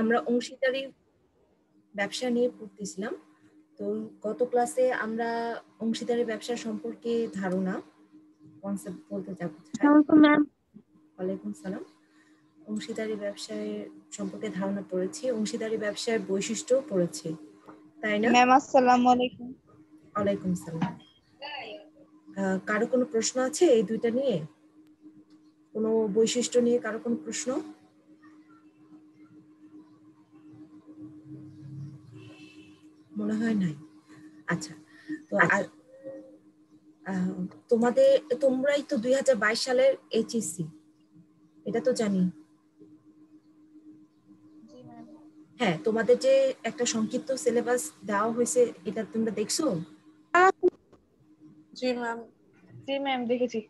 আমরা অংশীদারি ব্যবসা নিয়ে পড়তেছিলাম। তো গত ক্লাসে আমরা অংশীদারি ব্যবসা সম্পর্কে ধারণা কনসেপ্ট বলতে যাব ওয়ালাইকুম সালাম। অংশীদারি ব্যবসায় সম্পর্কে ধারণা পড়েছি অংশীদারি ব্যবসার বৈশিষ্ট্য পড়েছি তাই না? ম্যাম আসসালামু আলাইকুম। ওয়ালাইকুম সালাম। কারও কোনো প্রশ্ন আছে এই দুইটা নিয়ে? কোনো বৈশিষ্ট্য নিয়ে কারও কোনো প্রশ্ন? মনে হয় নাই। আচ্ছা তো তোমাদের তোমরাই তো দুই হাজার বাইশ সালের এইচএসসি এটা তো জানি। হ্যাঁ তোমাদের যে একটা সংক্ষিপ্ত সিলেবাস দেওয়া হয়েছে এটা তোমরা দেখছ? জি ম্যাম জি ম্যাম দেখেছি।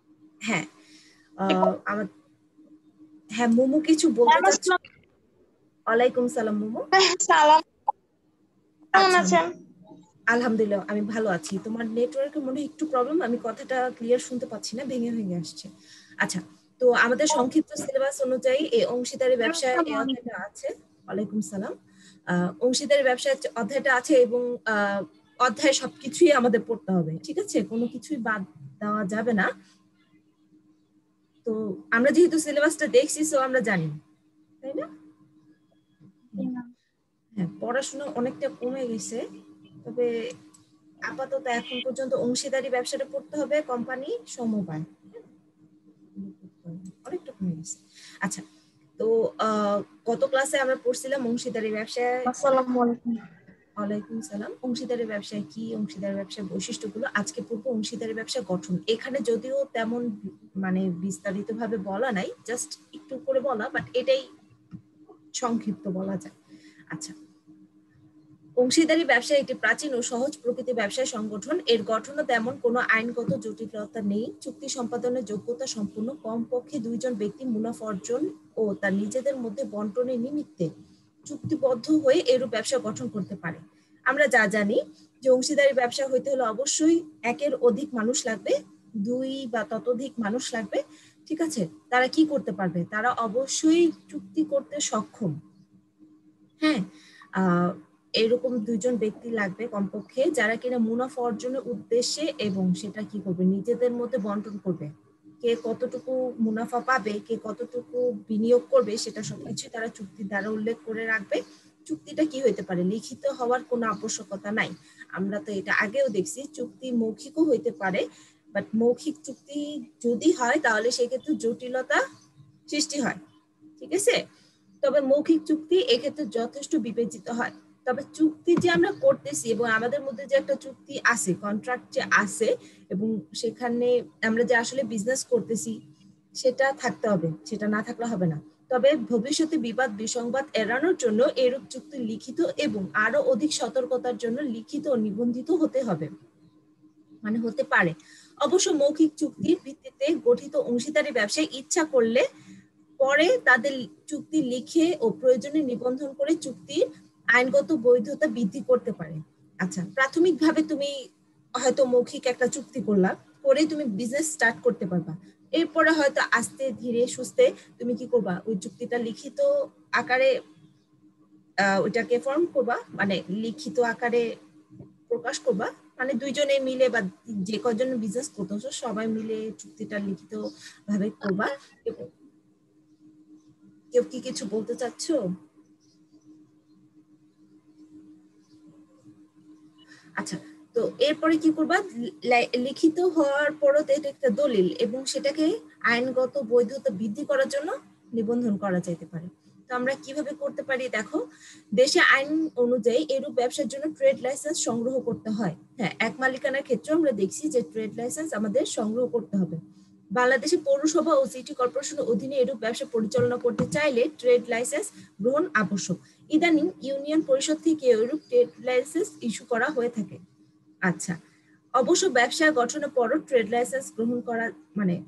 হ্যাঁ আমার হ্যাঁ মোমো কিছু বলতে চাচ্ছ? ওয়ালাইকুম সালাম মোমো। সালাম কেমন আচ্ছা। আছেন? আলহামদুলিল্লাহ আমি ভালো আছি। তোমার নেটওয়ার্কের মনে একটু প্রবলেম আমি কথাটা ক্লিয়ার শুনতে পাচ্ছি না ভেঙে ভেঙে আসছে। আচ্ছা তো আমাদের সংক্ষিপ্ত সিলেবাস অনুযায়ী এই অংশীদারি ব্যবসায় অধ্যায়টা আছে। ওয়ালাইকুম সালাম। অংশীদারি ব্যবসায় অধ্যায়টা আছে এবং অধ্যায় সবকিছুই আমাদের পড়তে হবে ঠিক আছে? কোনো কিছুই বাদ দেওয়া যাবে না। তো আমরা যেহেতু সিলেবাসটা দেখছি সো আমরা জানি তাই না? হ্যাঁ পড়াশোনা অনেকটা কমে গেছে তবে আপাতত এখন পর্যন্ত অংশীদারি ব্যবসাটা করতে হবে কোম্পানি সমবায়। অনেকটা কমে গেছে। আচ্ছা তো গত ক্লাসে আমরা পড়ছিলাম অংশীদারি ব্যবসায়। আসসালামু আলাইকুম। ওয়ালাইকুম সালাম। অংশীদারি ব্যবসায় কি? অংশীদারি ব্যবসার বৈশিষ্ট্যগুলো? আজকে পড়ব অংশীদারি ব্যবসা গঠন। এখানে যদিও তেমন মানে বিস্তারিত ভাবে বলা নাই জাস্ট একটু করে বলা বাট এটাই সংক্ষিপ্ত বলা যায়। আচ্ছা অংশীদারি ব্যবসা একটি প্রাচীন ও সহজ প্রকৃতি ব্যবসায় সংগঠন। এর গঠনও তেমন কোনো আইনগত জটিলতা নেই। চুক্তি সম্পাদনের যোগ্যতা সম্পূর্ণ কমপক্ষে দুইজন ব্যক্তি মুনাফা অর্জন ও তার নিজেদের মধ্যে বন্টনের নিমিত্তে চুক্তিবদ্ধ হয়ে এরূপ ব্যবসা গঠন করতে পারে। আমরা যা জানি যে অংশীদারি ব্যবসা হইতে হলে অবশ্যই একের অধিক মানুষ লাগবে, দুই বা ততোধিক মানুষ লাগবে। ঠিক আছে, তারা কি করতে পারবে? তারা অবশ্যই চুক্তি করতে সক্ষম। হ্যাঁ এরকম দুইজন ব্যক্তি লাগবে কমপক্ষে, যারা কিনা মুনাফা অর্জনের উদ্দেশ্যে এবং সেটা কি করবে? নিজেদের মধ্যে বন্টন করবে। কে কতটুকু মুনাফা পাবে, কে কতটুকু বিনিয়োগ করবে, সেটা সবকিছু তারা চুক্তির দ্বারা উল্লেখ করে রাখবে। চুক্তিটা কি হইতে পারে? লিখিত হওয়ার কোনো আবশ্যকতা নাই। আমরা তো এটা আগেও দেখছি, চুক্তি মৌখিকও হইতে পারে বাট মৌখিক চুক্তি যদি হয়, তাহলে সেক্ষেত্রে জটিলতা সৃষ্টি হয়। ঠিক আছে? তবে মৌখিক চুক্তি এক্ষেত্রে যথেষ্ট বিবেচিত হয়। তবে চুক্তি যে আমরা করতেছি এবং আমাদের মধ্যে যে একটা চুক্তি আছে কন্ট্রাক্ট যে আছে এবং সেখানে আমরা যে আসলে বিজনেস করতেছি, সেটা থাকতে হবে, সেটা না থাকলে হবে না। তবে ভবিষ্যতে বিবাদ, বিসংবাদ এড়ানোর জন্য এরূপ চুক্তি লিখিত এবং আরও অধিক সতর্কতার জন্য লিখিত নিবন্ধিত হতে হবে। মানে হতে পারে। অবশ্য মৌখিক চুক্তির ভিত্তিতে গঠিত অংশীদারি ব্যবসায় ইচ্ছা করলে পরে তাদের চুক্তি লিখে ও প্রয়োজনে নিবন্ধন করে চুক্তির আইনগত বৈধতা বৃদ্ধি করতে পারে। আচ্ছা প্রাথমিকভাবে তুমি হয়তো মৌখিক একটা চুক্তি করলা করে তুমি বিজনেস স্টার্ট করতে পারবা। এরপরে হয়তো আস্তে ধীরে সুস্থে তুমি কি করবা? ওই চুক্তিটা লিখিত আকারে ওইটাকে ফর্ম করবা মানে লিখিত আকারে প্রকাশ করবা। মানে দুইজনে মিলে বা যে কজন বিজনেস করতেছো সবাই মিলে চুক্তিটা লিখিত ভাবে করবা কেউ কি কিছু বলতে চাচ্ছো? আচ্ছা তো এরপরে কি করবা? লিখিত হওয়ার পরও এটা একটা দলিল এবং সেটাকে আইনগত বৈধতা বৃদ্ধি করার জন্য নিবন্ধন করা যেতে পারে। তো আমরা কীভাবে করতে পারি দেখো? দেশে আইন অনুযায়ী এরূপ ব্যবসার জন্য ট্রেড লাইসেন্স সংগ্রহ করতে হয়। হ্যাঁ এক মালিকানার ক্ষেত্রে আমরা দেখছি যে ট্রেড লাইসেন্স আমাদের সংগ্রহ করতে হবে। বাংলাদেশে পৌরসভা ও সিটি কর্পোরেশনের অধীনে এরূপ ব্যবসা পরিচালনা করতে চাইলে ট্রেড লাইসেন্স গ্রহণ আবশ্যক। ইদানিং ইউনিয়ন পরিষদ থেকে এরূপ ট্রেড লাইসেন্স ইস্যু করা হয়ে থাকে। আচ্ছা অবশ্য ব্যবসা গঠনের পরও ট্রেড লাইসেন্স গ্রহণ করা মানে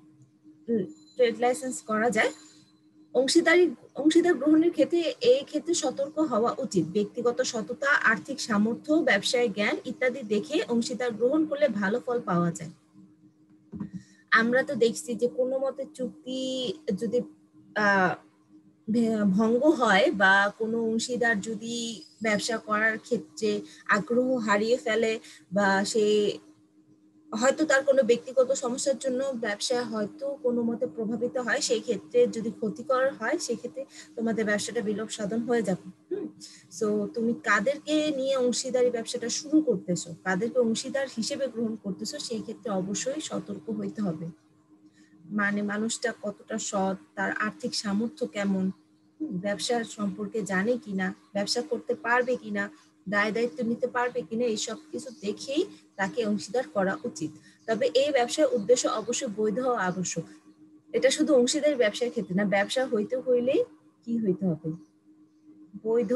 ট্রেড লাইসেন্স করা যায়। অংশীদারি, অংশীদার গ্রহণের ক্ষেত্রে এই ক্ষেত্রে সতর্ক হওয়া উচিত। ব্যক্তিগত সততা, আর্থিক সামর্থ্য ব্যবসায় জ্ঞান ইত্যাদি দেখে অংশীদার গ্রহণ করলে ভালো ফল পাওয়া যায়। আমরা তো দেখছি যে কোনো মতে চুক্তি যদি ভে- ভঙ্গ হয় বা কোনো অংশীদার যদি ব্যবসা করার ক্ষেত্রে আগ্রহ হারিয়ে ফেলে বা সে হয়তো তার কোনো ব্যক্তিগত সমস্যার জন্য ব্যবসা হয়তো কোনো মতে প্রভাবিত হয়, সেই ক্ষেত্রে যদি ক্ষতিকর হয়, সেই ক্ষেত্রে তোমাদের ব্যবসাটা বিলোপ সাধন হয়ে যাবে। সো তুমি কাদেরকে নিয়ে অংশীদারি ব্যবসাটা শুরু করতেছো, কাদেরকে অংশীদার হিসেবে গ্রহণ করতেছো, সেই ক্ষেত্রে অবশ্যই সতর্ক হইতে হবে। মানে মানুষটা কতটা সৎ, তার আর্থিক সামর্থ্য কেমন ব্যবসার সম্পর্কে জানে কিনা, ব্যবসা করতে পারবে কিনা, দায় দায়িত্ব নিতে পারবে কিনা এইসব কিছু দেখেই তাকে অংশীদার করা উচিত। তবে এই ব্যবসার উদ্দেশ্য অবশ্যই বৈধ হওয়া আবশ্যক। এটা শুধু অংশীদারি ব্যবসার ক্ষেত্রে না, ব্যবসা হইতে হইলে কি হইতে হবে? বৈধ,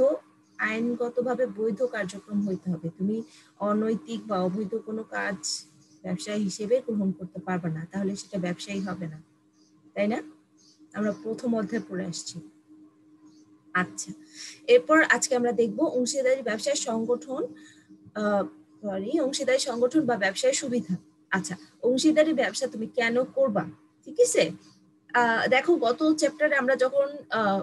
আইনগতভাবে বৈধ কার্যক্রম হইতে হবে। তুমি অনৈতিক বা অবৈধ কোনো কাজ ব্যবসা হিসেবে গ্রহণ করতে পারবে না তাহলে সেটা ব্যবসায়ী হবে না তাই না? আমরা প্রথম অধ্যায় পড়ে আসছি। আচ্ছা এরপর আজকে আমরা দেখব অংশীদারি ব্যবসায় সংগঠন সরি অংশীদারি সংগঠন বা ব্যবসায় সুবিধা। আচ্ছা অংশীদারি ব্যবসা তুমি কেন করবা? ঠিক আছে? দেখো গত চ্যাপ্টারে আমরা যখন আহ,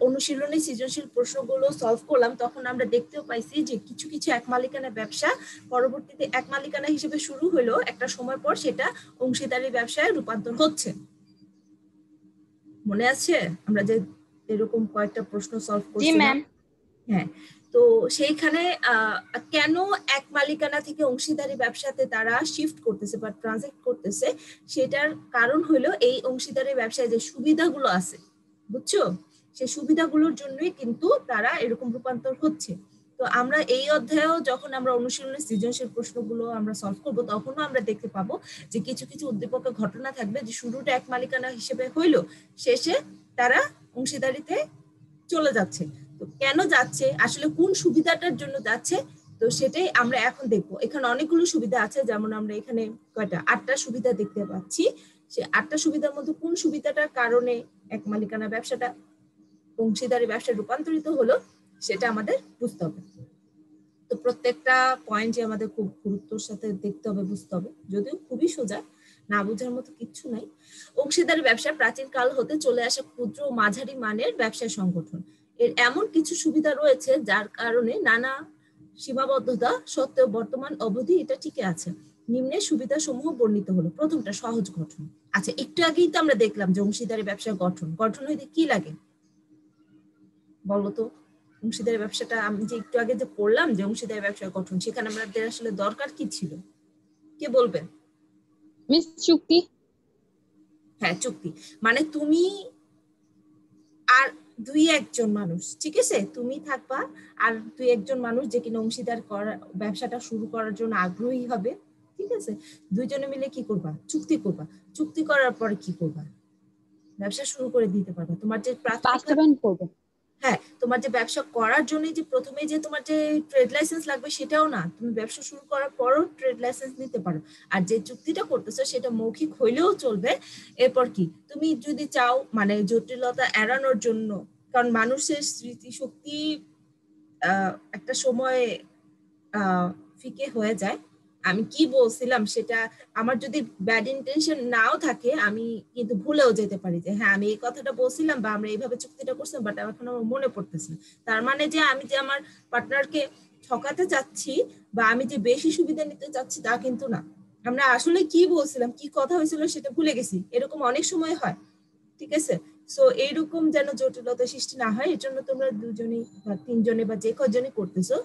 অনুশীলনী সৃজনশীল প্রশ্নগুলো সলভ করলাম তখন আমরা দেখতেও পাইছি যে কিছু কিছু এক মালিকানা ব্যবসা পরবর্তীতে এক মালিকানা হিসেবে শুরু হলো একটা সময় পর সেটা অংশীদারি ব্যবসায় রূপান্তর হচ্ছে। মনে আছে? আমরা যে এরকম কয়েকটা প্রশ্ন সলভ ম্যাম হ্যাঁ তো সেইখানে আহ, কেন এক মালিকানা থেকে অংশীদারি ব্যবসাতে তারা শিফট করতেছে বা ট্রানজেক্ট করতেছে সেটার কারণ হলো এই অংশীদারি ব্যবসায় যে সুবিধাগুলো আছে বুঝছ? সেই সুবিধাগুলোর জন্যই কিন্তু তারা এরকম রূপান্তর হচ্ছে। তো আমরা এই অধ্যায়েও যখন আমরা অনুশীলনের সৃজনশীল প্রশ্নগুলো আমরা সলভ করব, তখনও আমরা দেখতে পাবো যে কিছু কিছু উদ্দীপক ঘটনা থাকবে যে শুরুটা এক মালিকানা হিসেবে হইল, শেষে তারা অংশীদারিতে চলে যাচ্ছে। তো কেন যাচ্ছে, আসলে কোন সুবিধাটার জন্য যাচ্ছে, তো সেটাই আমরা এখন দেখব। এখানে অনেকগুলো সুবিধা আছে, যেমন আমরা এখানে কয়টা, আটটা সুবিধা দেখতে পাচ্ছি। সে আটটা সুবিধার মধ্যে কোন সুবিধাটার কারণে এক মালিকানা ব্যবসাটা অংশীদারি ব্যবসায় রূপান্তরিত হলো, সেটা আমাদের বুঝতে হবে। তো প্রত্যেকটা পয়েন্টই আমাদের খুব গুরুত্বর সাথে দেখতে হবে, বুঝতে হবে। যদিও খুবই সোজা, না বোঝার মতো কিচ্ছু নাই। অংশীদারি ব্যবসা প্রাচীন কাল হতে চলে আসা ক্ষুদ্র ও মাঝারি মানের ব্যবসায় সংগঠন। এর এমন কিছু সুবিধা রয়েছে, যার কারণে নানা সীমাবদ্ধতা সত্ত্বেও বর্তমান অবধি এটা টিকে আছে। নিম্নে সুবিধা সমূহ বর্ণিত হলো। প্রথমটা, সহজ গঠন। আচ্ছা একটু আগেই তো আমরা দেখলাম যে অংশীদারি ব্যবসার গঠন। গঠন হইতে কি লাগে? বলতো? অংশীদারি ব্যবসাটা আমি যে একটু আগে যে পড়লাম যে অংশীদারি ব্যবসার গঠন সেখানে আমাদের আসলে দরকার কি ছিল? কে বলবেন মিস চুক্তি। হ্যাঁ চুক্তি। মানে তুমি আর দুই একজন মানুষ ঠিক আছে? তুমি থাকবা আর দুই একজন মানুষ যে কিনা অংশীদার করা ব্যবসাটা শুরু করার জন্য আগ্রহী হবে ঠিক আছে? দুইজনে মিলে কি করবা? চুক্তি করবা। চুক্তি করার পরে কি করবা? ব্যবসা শুরু করে দিতে পারবা। তোমার যে প্রাথমিক করব। হ্যাঁ তোমার যে ব্যবসা করার জন্য যে প্রথমে যে তোমার যে ট্রেড লাইসেন্স লাগবে সেটাও না। তুমি ব্যবসা শুরু করার পরও ট্রেড লাইসেন্স নিতে পারো। আর যে চুক্তিটা করতেছো সেটা মৌখিক হইলেও চলবে। এরপর কি? তুমি যদি চাও মানে জটিলতা এড়ানোর জন্য, কারণ মানুষের স্মৃতিশক্তি একটা সময় ফিকে হয়ে যায়। আমি কি বলছিলাম সেটা আমার যদি ব্যাড ইন্টেনশন নাও থাকে, আমি কিন্তু ভুলেও যেতে পারি যে হ্যাঁ আমি এই কথাটা বলছিলাম বা আমরা এইভাবে চুক্তিটা করছিলাম বাট এখন আমার মনে পড়তেছে না। তার মানে যে আমি যে আমার পার্টনারকে ঠকাতে চাচ্ছি বা আমি যে বেশি সুবিধা নিতে চাচ্ছি তা কিন্তু না। আমরা আসলে কি বলছিলাম, কি কথা হয়েছিল সেটা ভুলে গেছি। এরকম অনেক সময় হয়, ঠিক আছে? সো এইরকম যেন জটিলতা সৃষ্টি না হয় এর জন্য তোমরা দুজনে বা তিনজনে বা যে কজনই করতেছো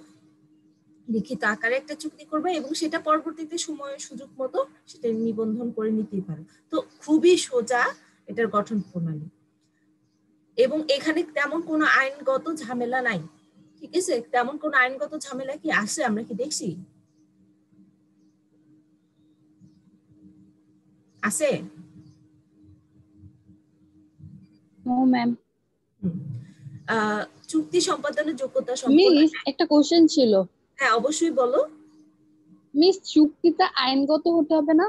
লিখিত আকারে একটা চুক্তি করবে এবং সেটা পরবর্তীতে সময় সুযোগ মতো সেটা নিবন্ধন করে নিতেই পারো। তো খুবই সোজা এটার গঠন প্রণালী। এবং এখানে তেমন কোনো আইনগত ঝামেলা নাই। ঠিক আছে? তেমন কোনো আইনগত ঝামেলা কি আসে আমরা কি দেখছি? আছে? ম্যাম চুক্তি সম্পাদনের যোগ্যতা একটা কোশ্চেন ছিল। হ্যাঁ অবশ্যই বলো। মিস চুক্তিটা আইনগত হতে হবে না?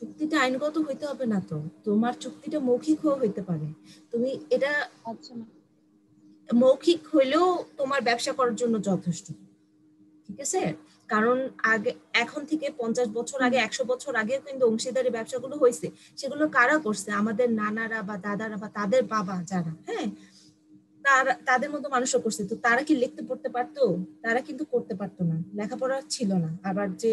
চুক্তিটা আইনগত হইতে হবে না তো। তোমার চুক্তিটা মৌখিক হইতে পারে। তুমি এটা আচ্ছা মৌখিক হইলেও তোমার ব্যবসা করার জন্য যথেষ্ট ঠিক আছে? কারণ আগে এখন থেকে পঞ্চাশ বছর আগে একশো বছর আগে কিন্তু অংশীদারি ব্যবসাগুলো হয়েছে সেগুলো কারা করছে? আমাদের নানারা বা দাদারা বা তাদের বাবা যারা হ্যাঁ? তারা, তাদের মতো মানুষও করছে। তো তারা কি লিখতে পড়তে পারতো? তারা কিন্তু করতে পারতো না। লেখাপড়া ছিল না। আবার যে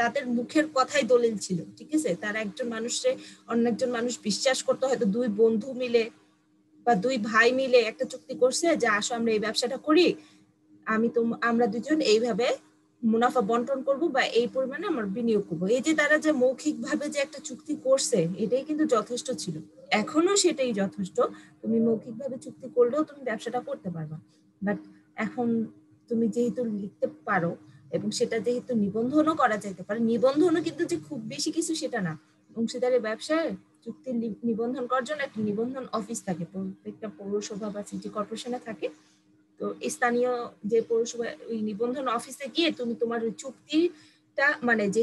তাদের মুখের কথাই দলিল ছিল, ঠিক আছে? তারা একজন মানুষে অন্য একজন মানুষ বিশ্বাস করতো, হয়তো দুই বন্ধু মিলে বা দুই ভাই মিলে একটা চুক্তি করছে যে, আসো আমরা এই ব্যবসাটা করি, আমি তো আমরা দুজন এইভাবে মুনাফা বন্টন করব বা এই পরিমাণে আমার বিনিয়োগ করব। এই যে তারা যে মৌখিক ভাবে যে একটা চুক্তি করছে, এটাই কিন্তু যথেষ্ট ছিল। এখনও সেটাই যথেষ্ট। তুমি মৌখিক ভাবে চুক্তি করলেও তুমি ব্যবসাটা করতে পারবা। বাট এখন তুমি যেহেতু লিখতে পারো এবং সেটা যেহেতু নিবন্ধনও করা যেতে পারে, নিবন্ধনও কিন্তু যে খুব বেশি কিছু সেটা না। অংশীদারি ব্যবসায় চুক্তি নিবন্ধন করার জন্য একটা নিবন্ধন অফিস থাকে। প্রত্যেকটা পৌরসভা বা সিটি কর্পোরেশনে থাকে। তো স্থানীয় যে পৌরসভা ওই নিবন্ধন অফিসে গিয়ে তুমি তোমার ওই চুক্তিটা মানে যে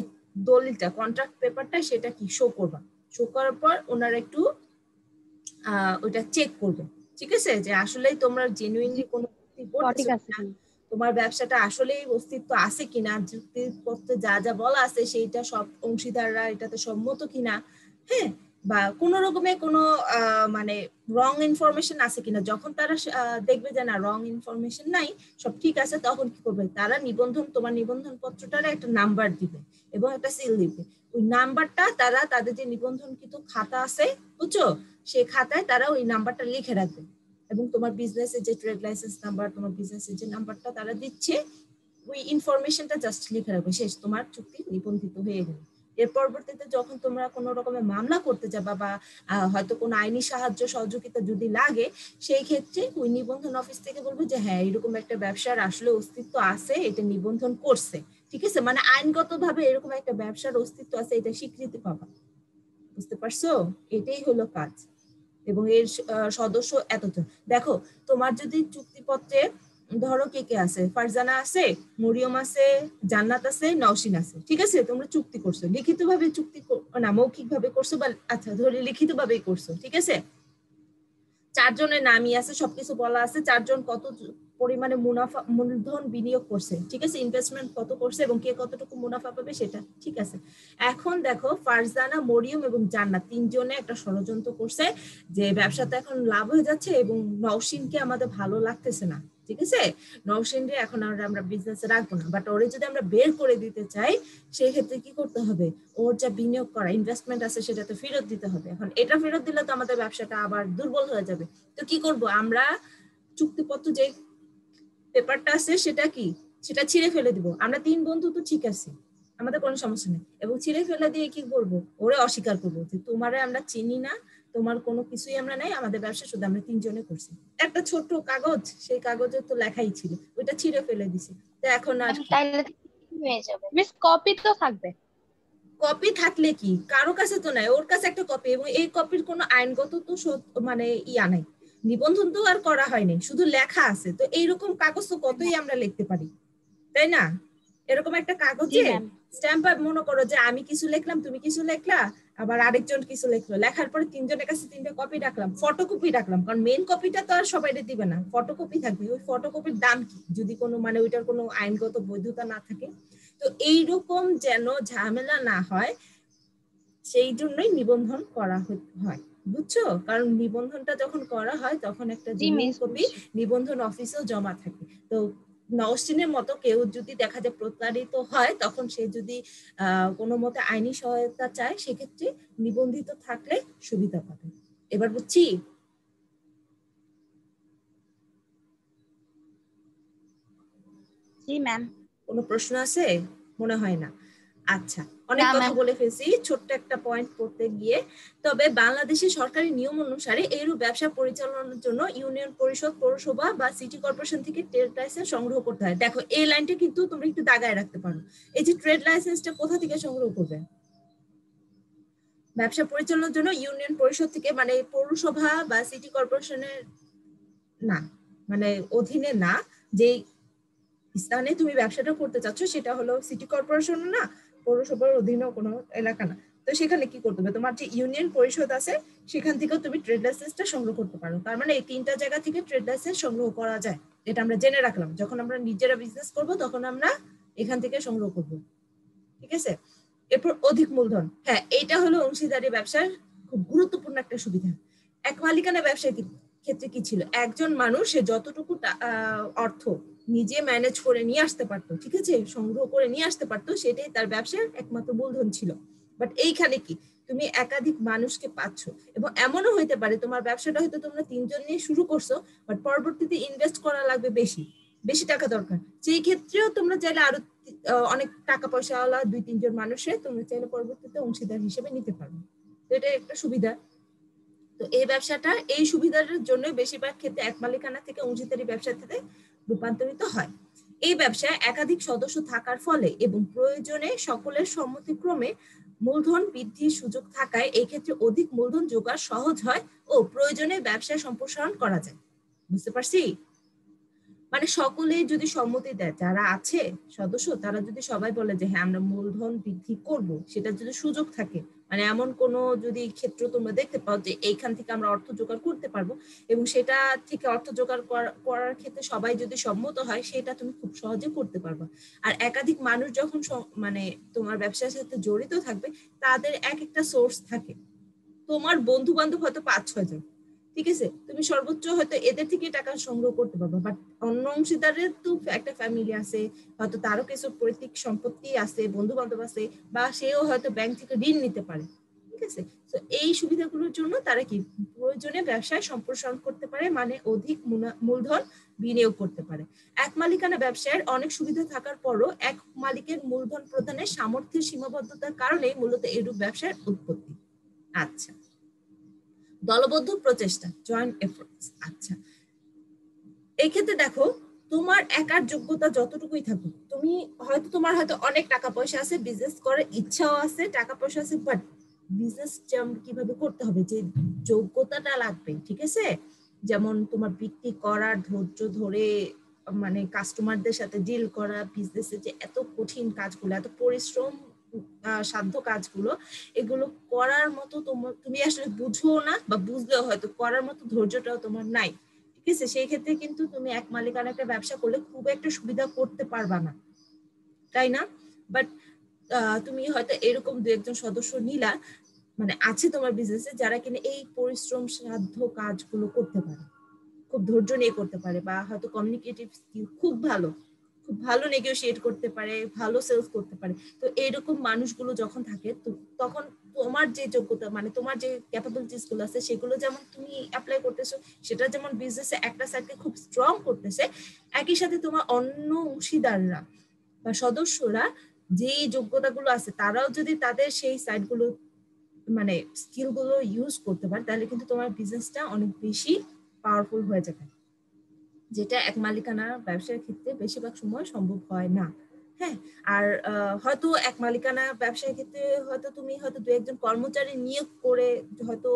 দলিলটা কন্ট্রাক্ট পেপারটা সেটা কি শো করবা? শো করার পর ওনারা একটু ওইটা চেক করবে। ঠিক আছে? যে আসলেই তোমরা জেনুইনলি কোনো তোমার ব্যবসাটা আসলেই অস্তিত্ব আছে কিনা? চুক্তিপত্রে যা যা বলা আছে সেইটা সব অংশীদাররা এটাতে সম্মত কিনা? হ্যাঁ? বা কোন রকমের কোনো মানে রং ইনফরমেশন আছে কিনা, যখন তারা দেখবে যে না রং ইনফরমেশন নাই, সব ঠিক আছে, তখন কি করবে? তারা নিবন্ধন, তোমার নিবন্ধন পত্রটার একটা নাম্বার দিবে এবং একটা সিল দিবে। ওই নাম্বারটা তারা তাদের যে নিবন্ধন নিবন্ধনকৃত খাতা আছে, বুঝছ? সেই খাতায় তারা ওই নাম্বারটা লিখে রাখবে এবং তোমার বিজনেসের যে ট্রেড লাইসেন্স নাম্বার তোমার বিজনেসের যে নাম্বারটা তারা দিচ্ছে, ওই ইনফরমেশনটা জাস্ট লিখে রাখবে। শেষ, তোমার চুক্তি নিবন্ধিত হয়ে গেল। এর পরবর্তীতে যখন তোমরা কোনো রকমের মামলা করতে যাবা বা হয়তো কোনো আইনি সাহায্য সহযোগিতা যদি লাগে, সেই ক্ষেত্রে ওই নিবন্ধন অফিস থেকে বলব যে হ্যাঁ এরকম একটা ব্যবসার আসলে অস্তিত্ব আছে, এটা নিবন্ধন করছে। ঠিক আছে? মানে আইনগত ভাবে এরকম একটা ব্যবসার অস্তিত্ব আছে, এটা স্বীকৃতি পাবা। বুঝতে পারছ? এটাই হলো কাজ। এবং এর সদস্য এতজন। দেখো, তোমার যদি চুক্তিপত্রে ধরো কে কে আছে? ফারজানা আছে, মরিয়ম আছে, জান্নাত আছে, নওশিন আছে। ঠিক আছে? তোমরা চুক্তি করছ। লিখিত ভাবে চুক্তি না মৌখিক ভাবে করছ বা আচ্ছা ধরে লিখিত ভাবেই করছ। ঠিক আছে? চারজনের নামই আছে, সবকিছু বলা আছে। চারজন কত পরিমাণে মুনাফা মূলধন বিনিয়োগ করছে? ঠিক আছে? ইনভেস্টমেন্ট কত করছে এবং কে কতটুকু মুনাফা পাবে সেটা। ঠিক আছে? এখন দেখো, ফারজানা, মরিয়ম এবং জান্নাত তিনজনে একটা ষড়যন্ত্র করছে যে ব্যবসাতে এখন লাভ হয়ে যাচ্ছে এবং নওশিনকে আমাদের ভালো লাগতেছে না। ঠিক আছে? নওশিনরে এখন আমরা বিজনেসে রাখব না। বাট ওরে যদি আমরা বের করে দিতে চাই সেই ক্ষেত্রে কি করতে হবে? ওর যা বিনিয়োগ করা ইনভেস্টমেন্ট আছে সেটাতে ফেরত দিতে হবে। এখন এটা ফেরত দিলে তো আমাদের ব্যবসাটা আবার দুর্বল হয়ে যাবে। তো কি করব? আমরা চুক্তিপত্র যে পেপারটা আছে সেটা কি? সেটা ছিঁড়ে ফেলে দিব। আমরা তিন বন্ধু তো ঠিক আছে। আমাদের কোনো সমস্যা নেই। এবং ছিঁড়ে ফেলে দিয়ে কি করব? ওরে অস্বীকার করব যে তোমারে আমরা চিনি না তোমার কোনো কিছুই আমরা নাই আমাদের ব্যবসা শুধু আমরা তিনজনে করছি। একটা ছোট কাগজ সেই কাগজে তো লেখাই ছিল ওইটা ছিঁড়ে ফেলে দিছি। তো এখন আর মিস কপি তো থাকবে। কপি থাকলে কি? কারও কাছে তো নাই ওর কাছে একটা কপি এবং এই কপির কোনো আইনগত তো মানে ইয়া নাই। নিবন্ধন তো আর করা হয়নি শুধু লেখা আছে। তো এইরকম কাগজ তো কতই আমরা লিখতে পারি? তাই না? এরকম একটা কাগজে স্ট্যাম্প মনে করো যে আমি কিছু লিখলাম তুমি কিছু লিখলা আবার আরেকজন কিছু লিখলো। লেখার পরে তিনজনের কাছে তিনটা কপি রাখলাম ফটোকপি রাখলাম কারণ মেন কপিটা তো আর সবাই দিবে না। ফটোকপি থাকবে ওই ফটোকপির দাম কি? যদি কোনো মানে ওইটার কোনো আইনগত বৈধতা না থাকে। তো এইরকম যেন ঝামেলা না হয় সেই জন্যই নিবন্ধন করা হয়। বুঝছ? কারণ নিবন্ধনটা যখন করা হয় তখন একটা জিমেল কপি নিবন্ধন অফিসেও জমা থাকে। তো নওসিনের মতো কেউ যদি দেখা যায় প্রতারিত হয় তখন সে যদি কোনো মতে আইনি সহায়তা চায় সেক্ষেত্রে নিবন্ধিত থাকলে সুবিধা পাবে। এবার বুঝছি? জি ম্যাম কোনো প্রশ্ন আছে? মনে হয় না। আচ্ছা অনেক কথা বলে ফেলছি ছোট্ট একটা পয়েন্ট করতে গিয়ে। তবে বাংলাদেশের সরকারি নিয়ম অনুসারে এইরূপ ব্যবসা পরিচালনার জন্য ইউনিয়ন পরিষদ পৌরসভা বা সিটি কর্পোরেশন থেকে ট্রেড লাইসেন্স সংগ্রহ করতে হয়। দেখো এই লাইনটা কিন্তু তোমরা একটু দাগায় রাখতে পারো। এই যে ট্রেড লাইসেন্সটা কোথা থেকে সংগ্রহ করবে? ব্যবসা পরিচালনার জন্য ইউনিয়ন পরিষদ থেকে মানে পৌরসভা বা সিটি কর্পোরেশনের না মানে অধীনে না যে স্থানে তুমি ব্যবসাটা করতে চাচ্ছ সেটা হলো সিটি কর্পোরেশন না পৌরসভার অধীনেও কোনো এলাকা না। তো সেখানে কি করতে হবে? তোমার যে ইউনিয়ন পরিষদ আছে, সেখান থেকেও তুমি ট্রেড লাইসেন্সটা সংগ্রহ করতে পারো। তার মানে এই তিনটা জায়গা থেকে ট্রেড লাইসেন্স সংগ্রহ করা যায়। এটা আমরা জেনে রাখলাম। যখন আমরা নিজেরা বিজনেস করব, তখন আমরা এখান থেকে সংগ্রহ করব। ঠিক আছে? এরপর অধিক মূলধন। হ্যাঁ এইটা হলো অংশীদারি ব্যবসার খুব গুরুত্বপূর্ণ একটা সুবিধা। এক মালিকানা ব্যবসায় ক্ষেত্রে কি ছিল? একজন মানুষ সে যতটুকু অর্থ নিজে ম্যানেজ করে নিয়ে আসতে পারতো, ঠিক আছে? সংগ্রহ করে নিয়ে আসতে পারতো, সেটাই তার ব্যবসার একমাত্র মূলধন ছিল। বাট এইখানে কি? তুমি একাধিক মানুষকে পাচ্ছ। এবং এমনও হইতে পারে, তোমার ব্যবসাটা হয়তো তোমরা তিনজন নিয়ে শুরু করছ বাট পরবর্তীতে ইনভেস্ট করা লাগবে বেশি বেশি টাকা দরকার। সেই ক্ষেত্রেও তোমরা চাইলে আরও অনেক টাকা পয়সাওয়ালা দুই তিনজন মানুষে তোমরা চাইলে পরবর্তীতে অংশীদার হিসেবে নিতে পারবে তো এটা একটা সুবিধা। তো এই ব্যবসাটা এই সুবিধার জন্য বেশিরভাগ ক্ষেত্রে এক মালিকানা থেকে অংশীদারি থেকে রূপান্তরিত হয়। এই ব্যবসায় একাধিক সদস্য থাকার ফলে এবং প্রয়োজনে সকলের সম্মতিক্রমে মূলধন বৃদ্ধির সুযোগ থাকায় এই ক্ষেত্রে অধিক মূলধন জোগাড় সহজ হয় ও প্রয়োজনে ব্যবসা সম্প্রসারণ করা যায়। বুঝতে পারছি? মানে সকলে যদি সম্মতি দেয়, যারা আছে সদস্য, তারা যদি সবাই বলে যে হ্যাঁ আমরা মূলধন বৃদ্ধি করব সেটা যদি সুযোগ থাকে মানে এমন কোন যদি ক্ষেত্র তোমরা দেখতে পাও যে এইখান থেকে আমরা অর্থ জোগাড় করতে পারব এবং সেটা থেকে অর্থ জোগাড় করার ক্ষেত্রে সবাই যদি সম্মত হয়, সেটা তুমি খুব সহজে করতে পারবা। আর একাধিক মানুষ যখন মানে তোমার ব্যবসার সাথে জড়িত থাকবে, তাদের এক একটা সোর্স থাকে। তোমার বন্ধু বান্ধব হয়তো পাঁচ ছয় জন। ঠিক আছে? তুমি সর্বোচ্চ হয়তো এদের থেকে টাকা সংগ্রহ করতে পারবে বাট অন্য অংশীদারের তো একটা ফ্যামিলি আছে, হয়তো তারও কিছু পৈতৃক সম্পত্তি আছে বন্ধু বান্ধব আছে, বা সেও হয়তো ব্যাংক থেকে ঋণ নিতে পারে, ঠিক আছে? তো এই সুবিধাগুলোর জন্য তারা কি প্রয়োজনে ব্যবসায় সম্প্রসারণ করতে পারে মানে অধিক মূলধন বিনিয়োগ করতে পারে। এক মালিকানা ব্যবসায়ের অনেক সুবিধা থাকার পরও এক মালিকের মূলধন প্রদানের সামর্থ্যের সীমাবদ্ধতার কারণে মূলত এরূপ ব্যবসার উৎপত্তি। আচ্ছা। দলবদ্ধ প্রচেষ্টা জয়েন্ট এফোর্টস আচ্ছা। এই ক্ষেত্রে দেখো, তোমার একার যোগ্যতা যতটুকুই থাকুক, তুমি হয়তো তোমার হয়তো অনেক টাকা পয়সা আছে বিজনেস করার ইচ্ছাও আছে, টাকা পয়সা আছে বাট বিজনেস কীভাবে করতে হবে? যে যোগ্যতাটা লাগবে, ঠিক আছে? যেমন তোমার বিক্রি করার ধৈর্য ধরে মানে কাস্টমারদের সাথে ডিল করা বিজনেসে যে এত কঠিন কাজগুলো, এত পরিশ্রম সাধ্য কাজগুলো, এগুলো করার মতো তোমার তুমি আসলে বুঝো না বা বুঝলেও হয়তো, করার মতো ধৈর্যটাও তোমার নাই। ঠিক আছে? সেই ক্ষেত্রে কিন্তু তুমি এক মালিকানা একটা ব্যবসা করলে খুব একটা সুবিধা করতে পারবা না। তাই না? বাট তুমি হয়তো এরকম দু একজন সদস্য নিলা মানে আছে তোমার বিজনেসে যারা কিনা এই পরিশ্রম সাধ্য কাজগুলো করতে পারে। খুব ধৈর্য নিয়ে করতে পারে বা হয়তো কমিউনিকেটিভ স্কিল খুব ভালো। খুব ভালো নেগোসিয়েট করতে পারে, ভালো সেলস করতে পারে। তো এইরকম মানুষগুলো যখন থাকে তখন তোমার যে যোগ্যতা মানে তোমার যে ক্যাপাবিলিটিসগুলো আছে, সেগুলো যেমন তুমি অ্যাপ্লাই করতেছো, সেটা যেমন বিজনেসে একটা সাইডকে খুব স্ট্রং করতেছে, একই সাথে তোমার অন্য অংশীদাররা বা সদস্যরা যে যোগ্যতাগুলো আছে, তারাও যদি তাদের সেই সাইডগুলো মানে স্কিলগুলো ইউজ করতে পারে, তাহলে কিন্তু তোমার বিজনেসটা অনেক বেশি পাওয়ারফুল হয়ে যাবে। যেটা এক মালিকানা ব্যবসার ক্ষেত্রে বেশিরভাগ সময় সম্ভব হয় না। হ্যাঁ? আর হয়তো এক মালিকানা ব্যবসার ক্ষেত্রে হয়তো তুমি হয়তো দু একজন কর্মচারী নিয়োগ করে হয়তো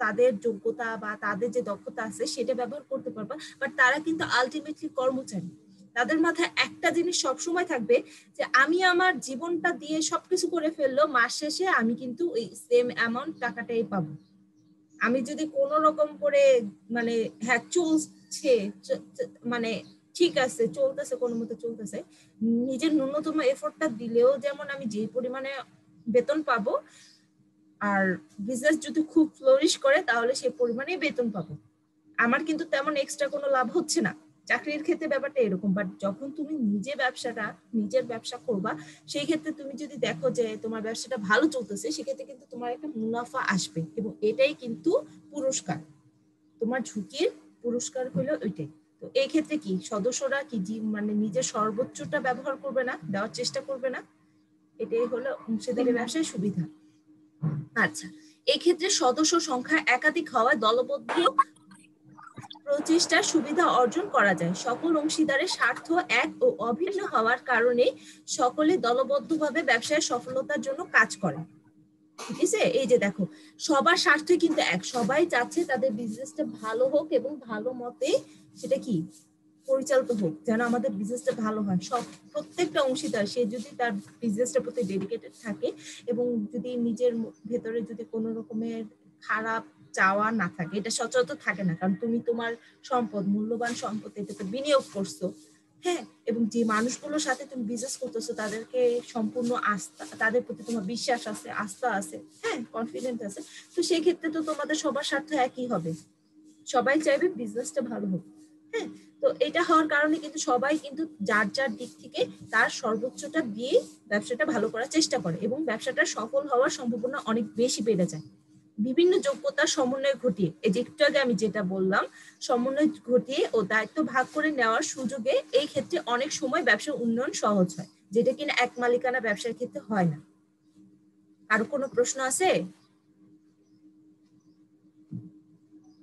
তাদের যোগ্যতা বা তাদের যে দক্ষতা আছে সেটা ব্যবহার করতে পারবা বাট তারা কিন্তু আলটিমেটলি কর্মচারী। তাদের মাথায় একটা জিনিস সবসময় থাকবে যে আমি আমার জীবনটা দিয়ে সবকিছু করে ফেলল, মাস শেষে আমি কিন্তু ওই সেম অ্যামাউন্ট টাকাটাই পাবো। আমি যদি কোন রকম করে মানে হ্যাঁ চলছে মানে ঠিক আছে, চলতেছে, কোনো মতো চলতেছে। নিজের ন্যূনতম এফোর্টটা দিলেও যেমন আমি যে পরিমাণে বেতন পাবো, আর বিজনেস যদি খুব ফ্লোরিশ করে, তাহলে সেই পরিমাণে বেতন পাবো। আমার কিন্তু তেমন এক্সট্রা কোনো লাভ হচ্ছে না। চাকরির ক্ষেত্রে ব্যাপারটা এরকম বাট যখন তুমি নিজে ব্যবসাটা, নিজের ব্যবসা করবা, সেই ক্ষেত্রে তুমি যদি দেখো যে তোমার ব্যবসাটা ভালো চলতেছে, সেক্ষেত্রে কিন্তু তোমার একটা মুনাফা আসবে। এবং এটাই কিন্তু পুরস্কার। তোমার ঝুঁকির পুরস্কার হলো ওইটাই। তো এই ক্ষেত্রে কি সদস্যরা কি মানে নিজের সর্বোচ্চটা ব্যবহার করবে না, দেওয়ার চেষ্টা করবে না? এটাই হলো অংশীদারি ব্যবসায় সুবিধা। আচ্ছা এই ক্ষেত্রে সদস্য সংখ্যা একাধিক হওয়ায় দলবদ্ধ প্রচেষ্টার সুবিধা অর্জন করা যায়। সকল অংশীদারের স্বার্থ এক ও অভিন্ন হওয়ার কারণে সকলে দলবদ্ধভাবে ব্যবসায় সফলতার জন্য কাজ করে আছে এই যে দেখো, সবার স্বার্থ কিন্তু এক, সবাই চাচ্ছে তাদের বিজনেসটা ভালো হোক এবং ভালো মতে সেটা কি? পরিচালিত হোক, যেন আমাদের বিজনেসটা ভালো হয়। সব, প্রত্যেকটা অংশীদার, সে যদি তার বিজনেসটার প্রতি ডেডিকেটেড থাকে এবং যদি নিজের ভেতরে যদি কোনো রকমের খারাপ চাওয়া না থাকে, এটা সচরাচর থাকে না, কারণ তুমি তোমার সম্পদ, মূল্যবান সম্পদ এটাতে বিনিয়োগ করছ হ্যাঁ এবং যে মানুষগুলোর সাথে তুমি বিজনেস করতেছো, তাদেরকে সম্পূর্ণ আস্থা, তাদের প্রতি তোমার বিশ্বাস আছে, আস্থা আছে হ্যাঁ কনফিডেন্ট আছে। তো সেই ক্ষেত্রে তো তোমাদের সবার স্বার্থ একই হবে। সবাই চাইবে বিজনেসটা ভালো হোক হ্যাঁ। তো এটা হওয়ার কারণে কিন্তু সবাই কিন্তু যার যার দিক থেকে তার সর্বোচ্চটা দিয়ে ব্যবসাটা ভালো করার চেষ্টা করে এবং ব্যবসাটা সফল হওয়ার সম্ভাবনা অনেক বেশি বেড়ে যায়। বিভিন্ন যোগ্যতার সমন্বয় ঘটিয়ে এই যে একটু আগে আমি যেটা বললাম সমন্বয় ঘটিয়ে ও দায়িত্ব ভাগ করে নেওয়ার সুযোগে এই ক্ষেত্রে অনেক সময় ব্যবসার উন্নয়ন সহজ হয় যেটা কিনা এক মালিকানা ব্যবসার ক্ষেত্রে হয় না। আরও কোনো প্রশ্ন আছে?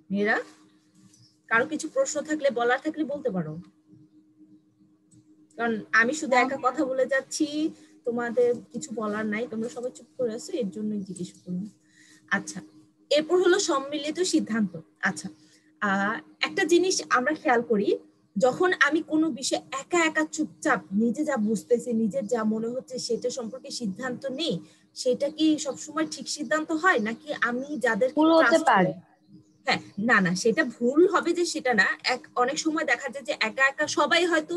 মেয়েরা কারও কিছু প্রশ্ন থাকলে বলার থাকলে বলতে পারো। কারণ আমি শুধু একা কথা বলে যাচ্ছি তোমাদের কিছু বলার নাই তোমরা সবাই চুপ করে আছো এর জন্যই জিজ্ঞেস করলাম। আচ্ছা এরপর হলো সম্মিলিত সিদ্ধান্ত। আচ্ছা আহ একটা জিনিস আমরা খেয়াল করি যখন আমি কোনো বিষয়ে একা একা চুপচাপ নিজে যা বুঝতেছি নিজের যা মনে হচ্ছে সেটা সম্পর্কে সিদ্ধান্ত নেই সেটা কি সবসময় ঠিক সিদ্ধান্ত হয়? নাকি আমি যাদের হতে পারে। হ্যাঁ না না, সেটা ভুল হবে যে সেটা না। এক, অনেক সময় দেখা যায় যে একা একা সবাই হয়তো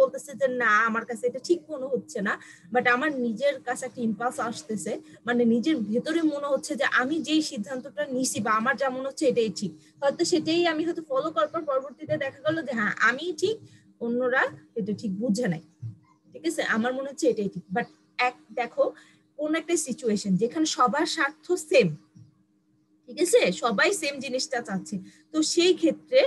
বলতেছে যে না, আমার কাছে এটা ঠিক মনে হচ্ছে না। বাট আমার নিজের কাছে একটা ইম্পালস আসতেছে। মানে নিজের ভেতরে মনে হচ্ছে যে আমি যেই সিদ্ধান্তটা নিছি বা আমার যা মনে হচ্ছে এটাই ঠিক। হয়তো সেটাই আমি হয়তো ফলো করার পর পরবর্তীতে দেখা গেলো যে হ্যাঁ আমি ঠিক, অন্যরা এটা ঠিক বুঝে নাই। ঠিক আছে? আমার মনে হচ্ছে এটাই ঠিক। বাট এক, দেখো, কোন একটা সিচুয়েশন যেখানে সবার স্বার্থ সেম ঠিক আছে? সবাই সেম জিনিসটা চাচ্ছে। তো সেই ক্ষেত্রে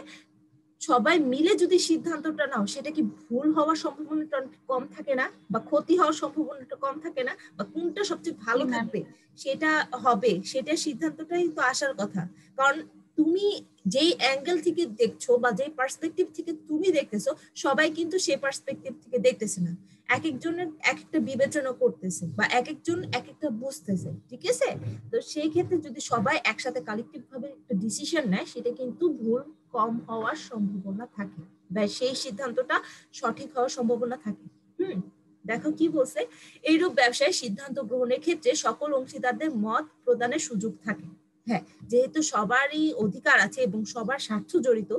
সবাই মিলে যদি সিদ্ধান্তটা নাও সেটা কি ভুল হওয়ার সম্ভাবনাটা কম থাকে না? বা ক্ষতি হওয়ার সম্ভাবনাটা কম থাকে না? বা কোনটা সবচেয়ে ভালো থাকবে? সেটা হবে। সেটা সিদ্ধান্তটাই তো আসার কথা। কারণ তুমি যেই অ্যাঙ্গেল থেকে দেখছ বা যেই পার্সপেক্টিভ থেকে তুমি দেখতেছো, সবাই কিন্তু সেই পার্সপেক্টিভ থেকে দেখতেছে না। এক একজনের এক একটা বিবেচনা করতেছে বা এক একজন এক একটা বুঝতেছে, ঠিক আছে? তো সেই ক্ষেত্রে যদি সবাই একসাথে কালেকটিভ ভাবে একটা ডিসিশন নেয়, সেটা কিন্তু ভুল, কম হওয়ার সম্ভাবনা থাকে বা সেই সিদ্ধান্তটা সঠিক হওয়ার সম্ভাবনা থাকে। হুম? দেখো কি বলছে? এইরূপ ব্যবসায় সিদ্ধান্ত গ্রহণের ক্ষেত্রে সকল অংশীদারদের মত প্রদানের সুযোগ থাকে। হ্যাঁ যেহেতু সবারই অধিকার আছে এবং সবার স্বার্থ জড়িত,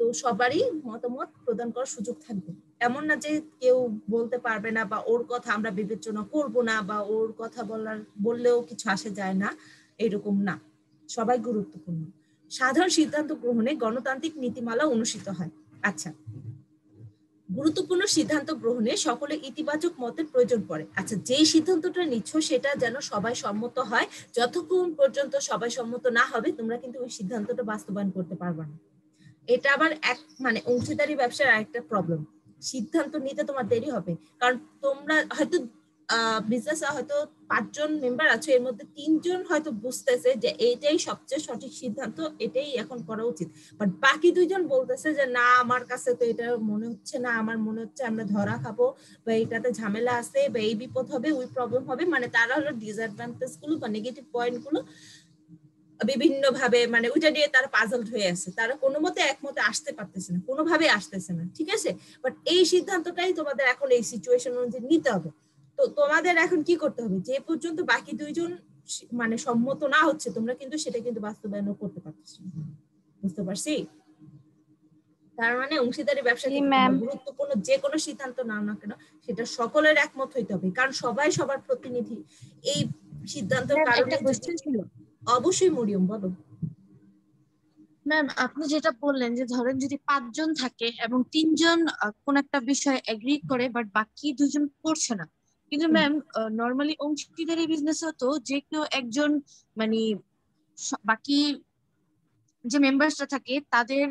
তো সবারই মতামত প্রদান করার সুযোগ থাকবে। এমন না যে কেউ বলতে পারবে না বা ওর কথা আমরা বিবেচনা করব না বা ওর কথা বলার, বললেও কিছু আসে যায় না, এরকম না। সবাই গুরুত্বপূর্ণ। সাধারণ সিদ্ধান্ত গ্রহণে গণতান্ত্রিক নীতিমালা অনুষ্ঠিত হয়। আচ্ছা। গুরুত্বপূর্ণ সিদ্ধান্ত গ্রহণে সকলে ইতিবাচক মতের প্রয়োজন পড়ে। আচ্ছা যেই সিদ্ধান্তটা নিচ্ছ সেটা যেন সবাই সম্মত হয়, যতক্ষণ পর্যন্ত সবাই সম্মত না হবে, তোমরা কিন্তু ওই সিদ্ধান্তটা বাস্তবায়ন করতে পারবে না। এটা আবার এক মানে অংশীদারি ব্যবসার আরেকটা প্রবলেম সিদ্ধান্ত নিতে তোমার দেরি হবে, কারণ তোমরা হয়তো বিজনেস হয়তো পাঁচজন মেম্বার আছে, এর মধ্যে তিনজন হয়তো বুঝতেছে যে এটাই সবচেয়ে সঠিক সিদ্ধান্ত, এটাই এখন করা উচিত। বাট বাকি দুইজন বলতেছে যে, না, আমার কাছে তো এটা মনে হচ্ছে না, আমার মনে হচ্ছে আমরা ধরা খাব বা এটাতে ঝামেলা আছে বা এই বিপদ হবে, ওই প্রবলেম হবে। মানে তারা হলো ডিসঅ্যাডভান্টেজগুলো বা নেগেটিভ পয়েন্টগুলো বিভিন্ন ভাবে মানে ওইটা নিয়ে তারা পাজল হয়ে আছে। তারা কোনো মতে একমতে আসতে পারতেছে না, কোনোভাবে আসতেছে না, ঠিক আছে? বাট এই সিদ্ধান্তটাই তোমাদের এখন এই সিচুয়েশন অনুযায়ী নিতে হবে। তো তোমাদের এখন কি করতে হবে? যে পর্যন্ত বাকি দুইজন মানে সম্মত না হচ্ছে তোমরা কিন্তু সেটা কিন্তু বাস্তবায়ন করতে পারছ বুঝতে পারছি? তার মানে অংশীদারি ব্যবসা গুরুত্বপূর্ণ যে কোনো সিদ্ধান্ত না না কেন সেটা সকলের একমত হইতে হবে। কারণ সবাই সবার প্রতিনিধি। এই সিদ্ধান্তের কারণে অবশ্যই মরিয়ম বলো। ম্যাম আপনি যেটা বললেন যে ধরেন যদি পাঁচজন থাকে এবং তিনজন কোন একটা বিষয়ে এগ্রি করে বাট বাকি দুজন করছে না কিন্তু ম্যাম নর্মালি অংশীদারি বিজনেস হতো যে কেউ একজন মানে বাকি যে মেম্বারসরা থাকে তাদের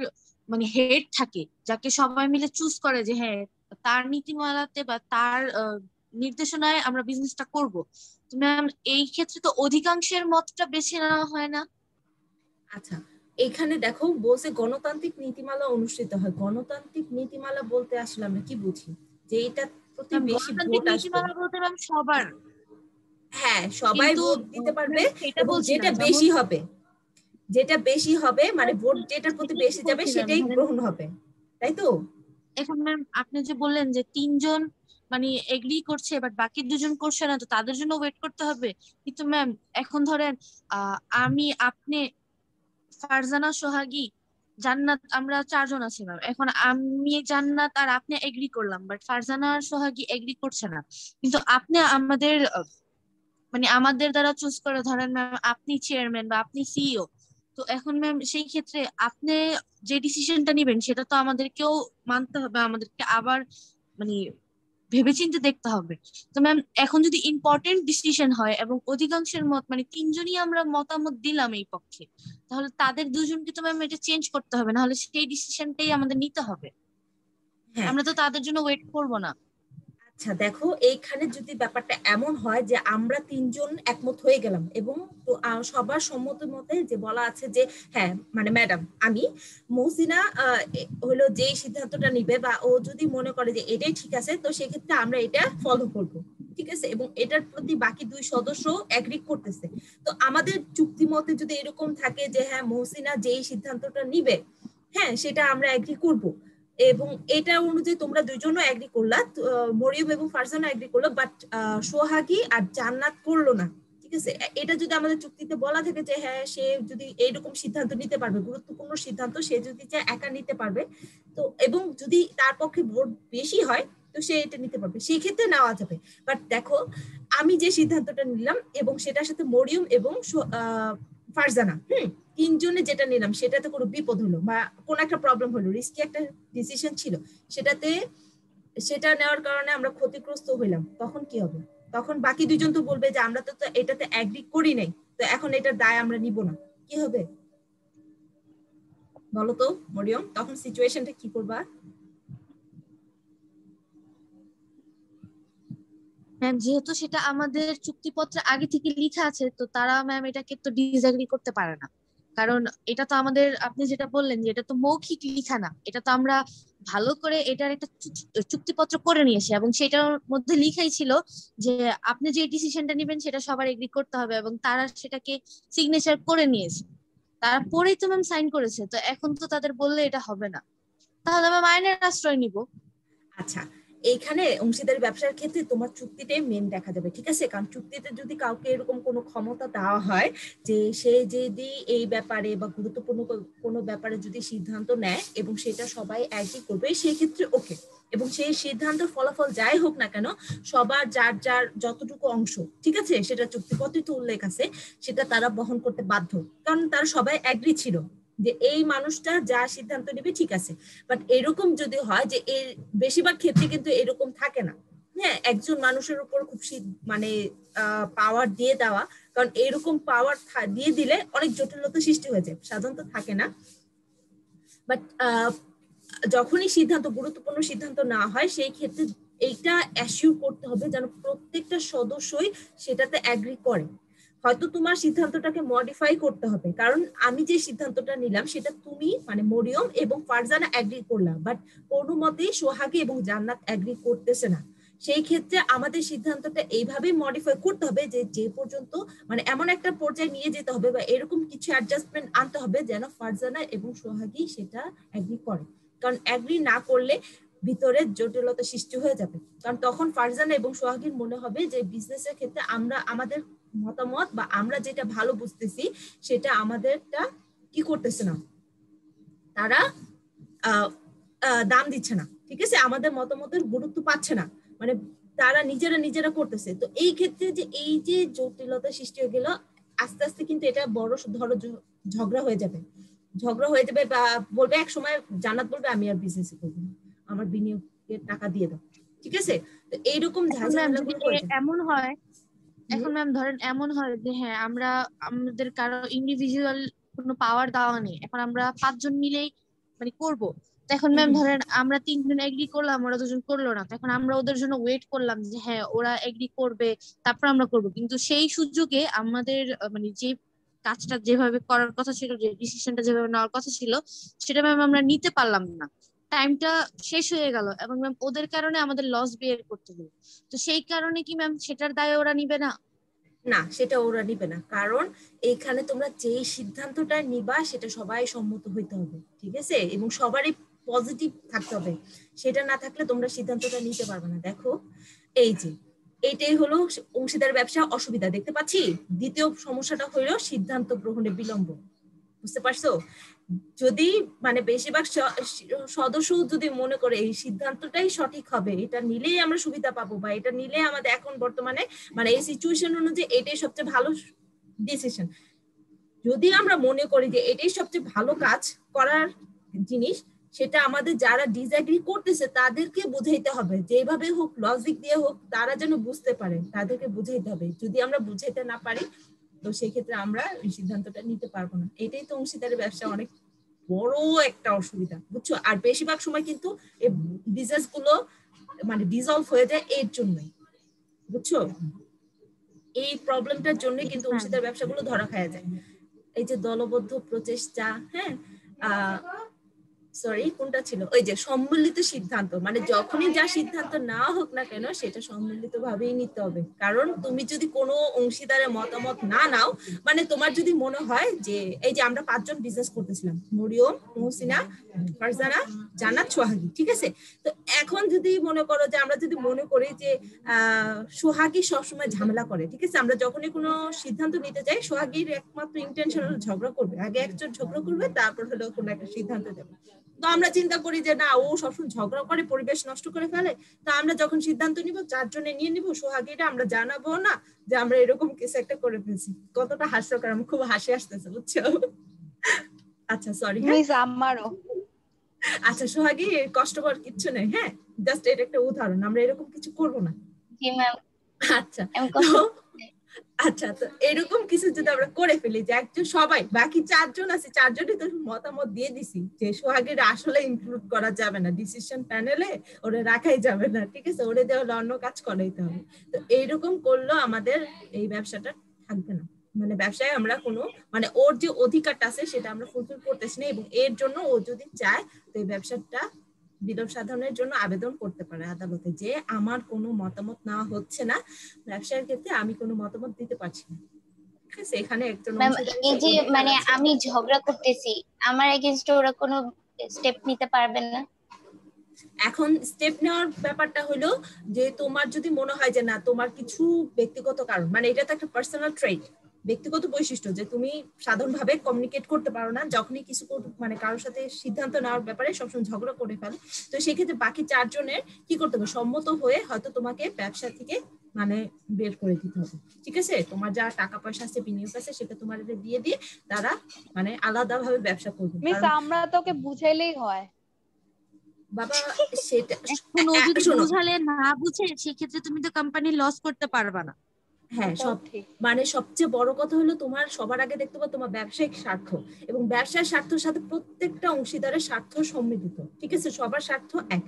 মানে হেড থাকে যাকে সবাই মিলে চুজ করে যে হ্যাঁ তার নীতিমালাতে বা তার নির্দেশনায় আমরা বিজনেসটা করব। তো ম্যাম এই ক্ষেত্রে তো অধিকাংশের মতটা বেছে নেওয়া হয় না। আচ্ছা এখানে দেখো বলছে গণতান্ত্রিক নীতিমালা অনুষ্ঠিত হয়। গণতান্ত্রিক নীতিমালা বলতে আসলে আমরা কি বুঝি? যে এটা বেশি ভোট আসবে সবার। হ্যাঁ সবাই ভোট দিতে পারবে এবং যেটা বেশি হবে যেটা বেশি হবে মানে ভোট যেটার প্রতি বেশি যাবে সেটাই গ্রহণ হবে তাই তো? এখন ম্যাম আপনি যে বললেন যে তিনজন মানে এগ্রি করছে বাট বাকি দুজন করছে না তো তাদের জন্য ওয়েট করতে হবে। কিন্তু ম্যাম এখন ধরেন আমি আপনি ফারজানা সোহাগী জান্নাত আমরা চারজন আছি ম্যাম এখন আমি জান্নাত আর আপনি এগ্রি করলাম বাট ফারজানা আর সোহাগী এগ্রি করছে না। কিন্তু আপনি আমাদের মানে আমাদের দ্বারা চুজ করে, ধরেন ম্যাম আপনি চেয়ারম্যান বা আপনি সিইও তো এখন ম্যাম সেই ক্ষেত্রে আপনি যে ডিসিশনটা নেবেন, সেটা তো আমাদেরকেও মানতে হবে, আমাদেরকে আবার মানে ভেবেচিন্তে দেখতে হবে। তো ম্যাম এখন যদি ইম্পর্টেন্ট ডিসিশন হয় এবং অধিকাংশের মত মানে তিনজনই আমরা মতামত দিলাম এই পক্ষে তাহলে তাদের দুজনকে তো ম্যাম এটা চেঞ্জ করতে হবে না হলে সেই ডিসিশনটাই আমাদের নিতে হবে। হ্যাঁ। আমরা তো তাদের জন্য ওয়েট করব না। আচ্ছা দেখো, এইখানে যদি ব্যাপারটা এমন হয় যে আমরা তিনজন একমত হয়ে গেলাম এবং সবার সম্মত মতে যে বলা আছে যে হ্যাঁ মানে ম্যাডাম, আমি, মহসিনা হলো যে সিদ্ধান্তটা নিবে বা ও যদি মনে করে যে এটাই ঠিক আছে, তো সেক্ষেত্রে আমরা এটা ফলো করব, ঠিক আছে? এবং এটার প্রতি বাকি দুই সদস্য এগ্রি করতেছে। তো আমাদের চুক্তি মতে যদি এরকম থাকে যে হ্যাঁ মহসিনা যেই সিদ্ধান্তটা নিবে হ্যাঁ সেটা আমরা এগ্রি করব। এবং এটা অনুযায়ী তোমরা দুইজনও এগ্রি করলা। মরিয়ম এবং ফারজানা এগ্রি করল বাট সোহাগী আর জান্নাত করল না। ঠিক আছে? এটা যদি আমাদের চুক্তিতে বলা থাকে যে হ্যাঁ সে যদি এইরকম সিদ্ধান্ত নিতে পারবে, গুরুত্বপূর্ণ সিদ্ধান্ত, সে যদি চায় একা নিতে পারবে, তো, এবং যদি তার পক্ষে ভোট বেশি হয়, তো সে এটা নিতে পারবে। সেই ক্ষেত্রে নেওয়া যাবে। বাট দেখো, আমি যে সিদ্ধান্তটা নিলাম এবং সেটার সাথে মরিয়ম এবং ফারজানা হুম। তিনজনে যেটা নিলাম সেটাতে কোনো বিপদ হলো বা কোনো একটা প্রবলেম হলো রিস্কি একটা ডিসিশন ছিল সেটাতে সেটা নেওয়ার কারণে আমরা ক্ষতিগ্রস্ত হইলাম তখন কি হবে? তখন বাকি দুজন তো বলবে যে আমরা তো এটাতে অ্যাগ্রি করি নাই তো এখন এটার দায় আমরা নিব না কি হবে? বলো তো মরিয়ম তখন সিচুয়েশনটা কি করবা? ম্যাম যেহেতু সেটা আমাদের চুক্তিপত্রে আগে থেকে লিখা আছে, তো তারা ম্যাম এটাকে তো ডিসএগ্রি করতে পারে না। কারণ এটা তো আমাদের, আপনি যেটা বললেন যে এটা তো মৌখিক লিখা না, এটা তো আমরা ভালো করে এটার একটা চুক্তিপত্র করে নিয়েছি এবং সেটার মধ্যে লিখাই ছিল যে আপনি যে ডিসিশনটা নেবেন সেটা সবার এগ্রি করতে হবে এবং তারা সেটাকে সিগনেচার করে নিয়েছে। তারপরেই তো ম্যাম সাইন করেছে, তো এখন তো তাদের বললে এটা হবে না। তাহলে ম্যাম আইনের আশ্রয় নিব। আচ্ছা এইখানে অংশীদারি ব্যবসার ক্ষেত্রে তোমার চুক্তিটাই মেন দেখা যাবে, ঠিক আছে? কারণ চুক্তিতে যদি কাউকে এরকম কোনো ক্ষমতা দেওয়া হয় যে সে যদি এই ব্যাপারে বা গুরুত্বপূর্ণ কোনো ব্যাপারে যদি সিদ্ধান্ত নেয় এবং সেটা সবাই একই করবে, সেই ক্ষেত্রে ওকে এবং সেই সিদ্ধান্তের ফলাফল যাই হোক না কেন, সবার যার যার যতটুকু অংশ, ঠিক আছে? সেটা চুক্তিপত্রে তো উল্লেখ আছে, সেটা তারা বহন করতে বাধ্য। কারণ তারা সবাই অ্যাগ্রি ছিল। যে এই মানুষটা যা সিদ্ধান্ত নেবে, ঠিক আছে। বাট এরকম যদি হয় যে এর বেশিরভাগ ক্ষেত্রে কিন্তু এরকম থাকে না। হ্যাঁ একজন মানুষের উপর খুব মানে পাওয়ার দিয়ে দেওয়া। কারণ এরকম পাওয়ার দিয়ে দিলে অনেক জটিলতা সৃষ্টি হয়ে যায়। সাধারণত থাকে না। বাট যখনই সিদ্ধান্ত, গুরুত্বপূর্ণ সিদ্ধান্ত না হয়, সেই ক্ষেত্রে এইটা অ্যাসিউর করতে হবে যেন প্রত্যেকটা সদস্যই সেটাতে অ্যাগ্রি করে। হয়তো তোমার সিদ্ধান্তটাকে মডিফাই করতে হবে। কারণ আমি যে সিদ্ধান্তটা নিলাম, সেটা তুমি মানে মরিয়ম এবং ফারজানা অ্যাগ্রি করলাম। বাট কোনো মতেই সোহাগী এবং জান্নাত অ্যাগ্রি করতেছে না। সেই ক্ষেত্রে আমাদের সিদ্ধান্তটা এইভাবেই মডিফাই করতে হবে যে যে পর্যন্ত মানে এমন একটা পর্যায়ে নিয়ে যেতে হবে বা এরকম কিছু অ্যাডজাস্টমেন্ট আনতে হবে যেন ফারজানা এবং সোহাগি সেটা অ্যাগ্রি করে। কারণ অ্যাগ্রি না করলে ভিতরে জটিলতা সৃষ্টি হয়ে যাবে। কারণ তখন ফারজানা এবং সোহাগীর মনে হবে যে বিজনেসের ক্ষেত্রে আমরা, আমাদের মতামত বা আমরা যেটা ভালো বুঝতেছি সেটা আমাদেরটা কি করতেছে না? তারা দাম দিচ্ছে না ঠিক আছে? আমাদের মতামতের গুরুত্ব পাচ্ছে না। মানে তারা নিজেরা নিজেরা করতেছে। তো এই ক্ষেত্রে যে এই যে জটিলতা সৃষ্টি হয়ে গেল আস্তে আস্তে কিন্তু এটা বড় ধরো ঝগড়া হয়ে যাবে। ঝগড়া হয়ে যাবে বা বলবে এক সময় জান্নাত বলবে আমি আর বিজনেস করব না। আমার বিনিয়োগের টাকা দিয়ে দাও। ঠিক আছে? তো এইরকম। এমন হয়। এখন ম্যাম ধরেন এমন হয় যে হ্যাঁ আমরা আমাদের কারও ইন্ডিভিজুয়াল কোনো পাওয়ার দেওয়া নেই। এখন আমরা পাঁচজন মিলেই মানে করব। তো এখন ম্যাম ধরেন আমরা তিনজন এগ্রি করলাম ওরা দুজন করল না। তো এখন আমরা ওদের জন্য ওয়েট করলাম যে হ্যাঁ ওরা এগ্রি করবে তারপর আমরা করব। কিন্তু সেই সুযোগে আমাদের মানে যে কাজটা যেভাবে করার কথা ছিল যে ডিসিশনটা যেভাবে নেওয়ার কথা ছিল সেটা ম্যাম আমরা নিতে পারলাম না। টাইমটা শেষ হয়ে গেল এবং ম্যাম ওদের কারণে আমাদের লস বিয়ার করতে হলো। তো সেই কারণে কি ম্যাম সেটার দায় ওরা নিবে না? না, সেটা ওরা নিবে না। কারণ এইখানে তোমরা যে সিদ্ধান্তটা নিবা, সেটা সবাই সম্মত হইতে হবে, ঠিক আছে? এবং সবারই পজিটিভ থাকতে হবে। সেটা না থাকলে তোমরা সিদ্ধান্তটা নিতে পারবে না। দেখো, এই যে এইটাই হলো অংশীদার ব্যবসা অসুবিধা। দেখতে পাচ্ছি? দ্বিতীয় সমস্যাটা হলো সিদ্ধান্ত গ্রহণে বিলম্ব। বুঝতে পারছ? যদি মানে বেশিরভাগ সদস্য যদি মনে করে এই সিদ্ধান্তটাই সঠিক হবে, এটা নিলেই আমরা সুবিধা পাবো বা এটা নিলে আমাদের এখন বর্তমানে মানে এই সিচুয়েশন অনুযায়ী এটাই সবচেয়ে ভালো ডিসিশন যদি আমরা মনে করি যে এটাই সবচেয়ে ভালো কাজ করার জিনিস, সেটা আমাদের যারা ডিসএগ্রি করতেছে তাদেরকে বুঝাইতে হবে। যেভাবে হোক লজিক দিয়ে হোক, তারা যেন বুঝতে পারে, তাদেরকে বুঝাইতে হবে। যদি আমরা বুঝাইতে না পারি তো সেই ক্ষেত্রে আমরা এই সিদ্ধান্তটা নিতে পারব না। এটাই তো অংশীদারের ব্যবসা অনেক বড় একটা অসুবিধা বুঝছ? আর বেশিরভাগ সময় কিন্তু এই বিজনেসগুলো মানে ডিজলভ হয়ে যায় এর জন্যই বুঝছ? এই প্রবলেমটার জন্যই কিন্তু হ্যাঁ। অংশীদার ব্যবসাগুলো ধরা খাওয়া যায়। এই যে দলবদ্ধ প্রচেষ্টা হ্যাঁ? সরি কোনটা ছিল? ওই যে সম্মিলিত সিদ্ধান্ত মানে যখনই যা সিদ্ধান্ত না হোক না কেন, সেটা সম্মিলিত ভাবেই নিতে হবে। কারণ তুমি যদি কোনো অংশীদারের মতামত না নাও মানে তোমার যদি মনে হয় যে, এই যে আমরা পাঁচজন বিজনেস করতেছিলাম, মরিয়ম, মহসিনা, ফারজানা, জান্নাত, সোহাগি, ঠিক আছে? তো এখন যদি মনে করো যে আমরা যদি মনে করি যে, আহ, সোহাগী সবসময় ঝামেলা করে, ঠিক আছে? আমরা যখনই কোনো সিদ্ধান্ত নিতে যাই, সোহাগীর একমাত্র ইন্টেনশন হলো ঝগড়া করবে। আগে একজন ঝগড়া করবে, তারপর হলো কোনো একটা সিদ্ধান্ত দেবে। তো আমরা চিন্তা করি যে না ও সবসময় ঝগড়া করে পরিবেশ নষ্ট করে ফেলে। তো আমরা যখন সিদ্ধান্ত নিব চারজনে নিয়ে নিব সোহাগীরা আমরা জানাব না যে আমরা এরকম কিছু একটা করে ফেলছি। কতটা হাস্যকর আমার খুব হাসি আসতেছে বুঝছ? আচ্ছা সরি হ্যাঁ। আমারও। আচ্ছা সোহাগী কষ্টকর কিচ্ছু নেই হ্যাঁ? জাস্ট এটা একটা উদাহরণ আমরা এরকম কিছু করব না। জি ম্যাম আচ্ছা আমি কষ্ট আচ্ছা তো এরকম কিছু যদি আমরা করে ফেলি যে একজন সবাই, বাকি চারজন আছে, চারজনই তো মতামত দিয়ে দিছি যে সোহাগের আসলে ইনক্লুড করা যাবে না। ডিসিশন প্যানেলে ওরে রাখাই যাবে না, ঠিক আছে? ওরে দেওয়া হলে অন্য কাজ করাইতে হবে। তো এইরকম করলেও আমাদের এই ব্যবসাটা থাকবে না। মানে ব্যবসায় আমরা কোনো মানে ওর যে অধিকারটা আছে সেটা আমরা ফুলফিল করতেছি না এবং এর জন্য ও যদি চায়, তো এই ব্যবসাটা বিলোপ সাধনের জন্য আবেদন করতে পারে আদালতে যে আমার কোনো মতামত নেওয়া হচ্ছে না। ব্যবসার ক্ষেত্রে আমি কোনো মতামত দিতে পারছি না। ঠিক আছে এখানে একজন এই যে মানে আমি ঝগড়া করতেছি আমার এগেনস্টে ওরা কোনো স্টেপ নিতে পারবেন না। এখন স্টেপ নেওয়ার ব্যাপারটা হলো যে তোমার যদি মনে হয় যে না তোমার কিছু ব্যক্তিগত কারণ মানে এটা তো একটা পার্সোনাল ট্রেড ব্যক্তিগত বৈশিষ্ট্য যে তুমি সাধারণভাবে কমিউনিকেট করতে পারো না যখনই কিছু মানে কারোর সাথে সিদ্ধান্ত নেওয়ার ব্যাপারে সবসময় ঝগড়া করে ফেলে। তো সেক্ষেত্রে বাকি চারজনের কি করতে হবে? সম্মত হয়ে হয়তো তোমাকে ব্যবসা থেকে মানে বের করে দিতে হবে। ঠিক আছে? তোমার যা টাকা পয়সা আছে বিনিয়োগ আছে সেটা তোমার দিয়ে দিয়ে তারা মানে আলাদাভাবে ব্যবসা করবে। মিস আমরা তোকে বুঝাইলেই হয়। বাবা সেটা এখন ও যদি বুঝালে না বুঝে সেক্ষেত্রে তুমি তো কোম্পানি লস করতে পারবা না। হ্যাঁ সব ঠিক। মানে সবচেয়ে বড় কথা হলো তোমার সবার আগে দেখতে পাবো তোমার ব্যবসায়িক স্বার্থ এবং ব্যবসার স্বার্থের সাথে প্রত্যেকটা অংশীদারের স্বার্থ সম্মিলিত ঠিক আছে? সবার স্বার্থ এক।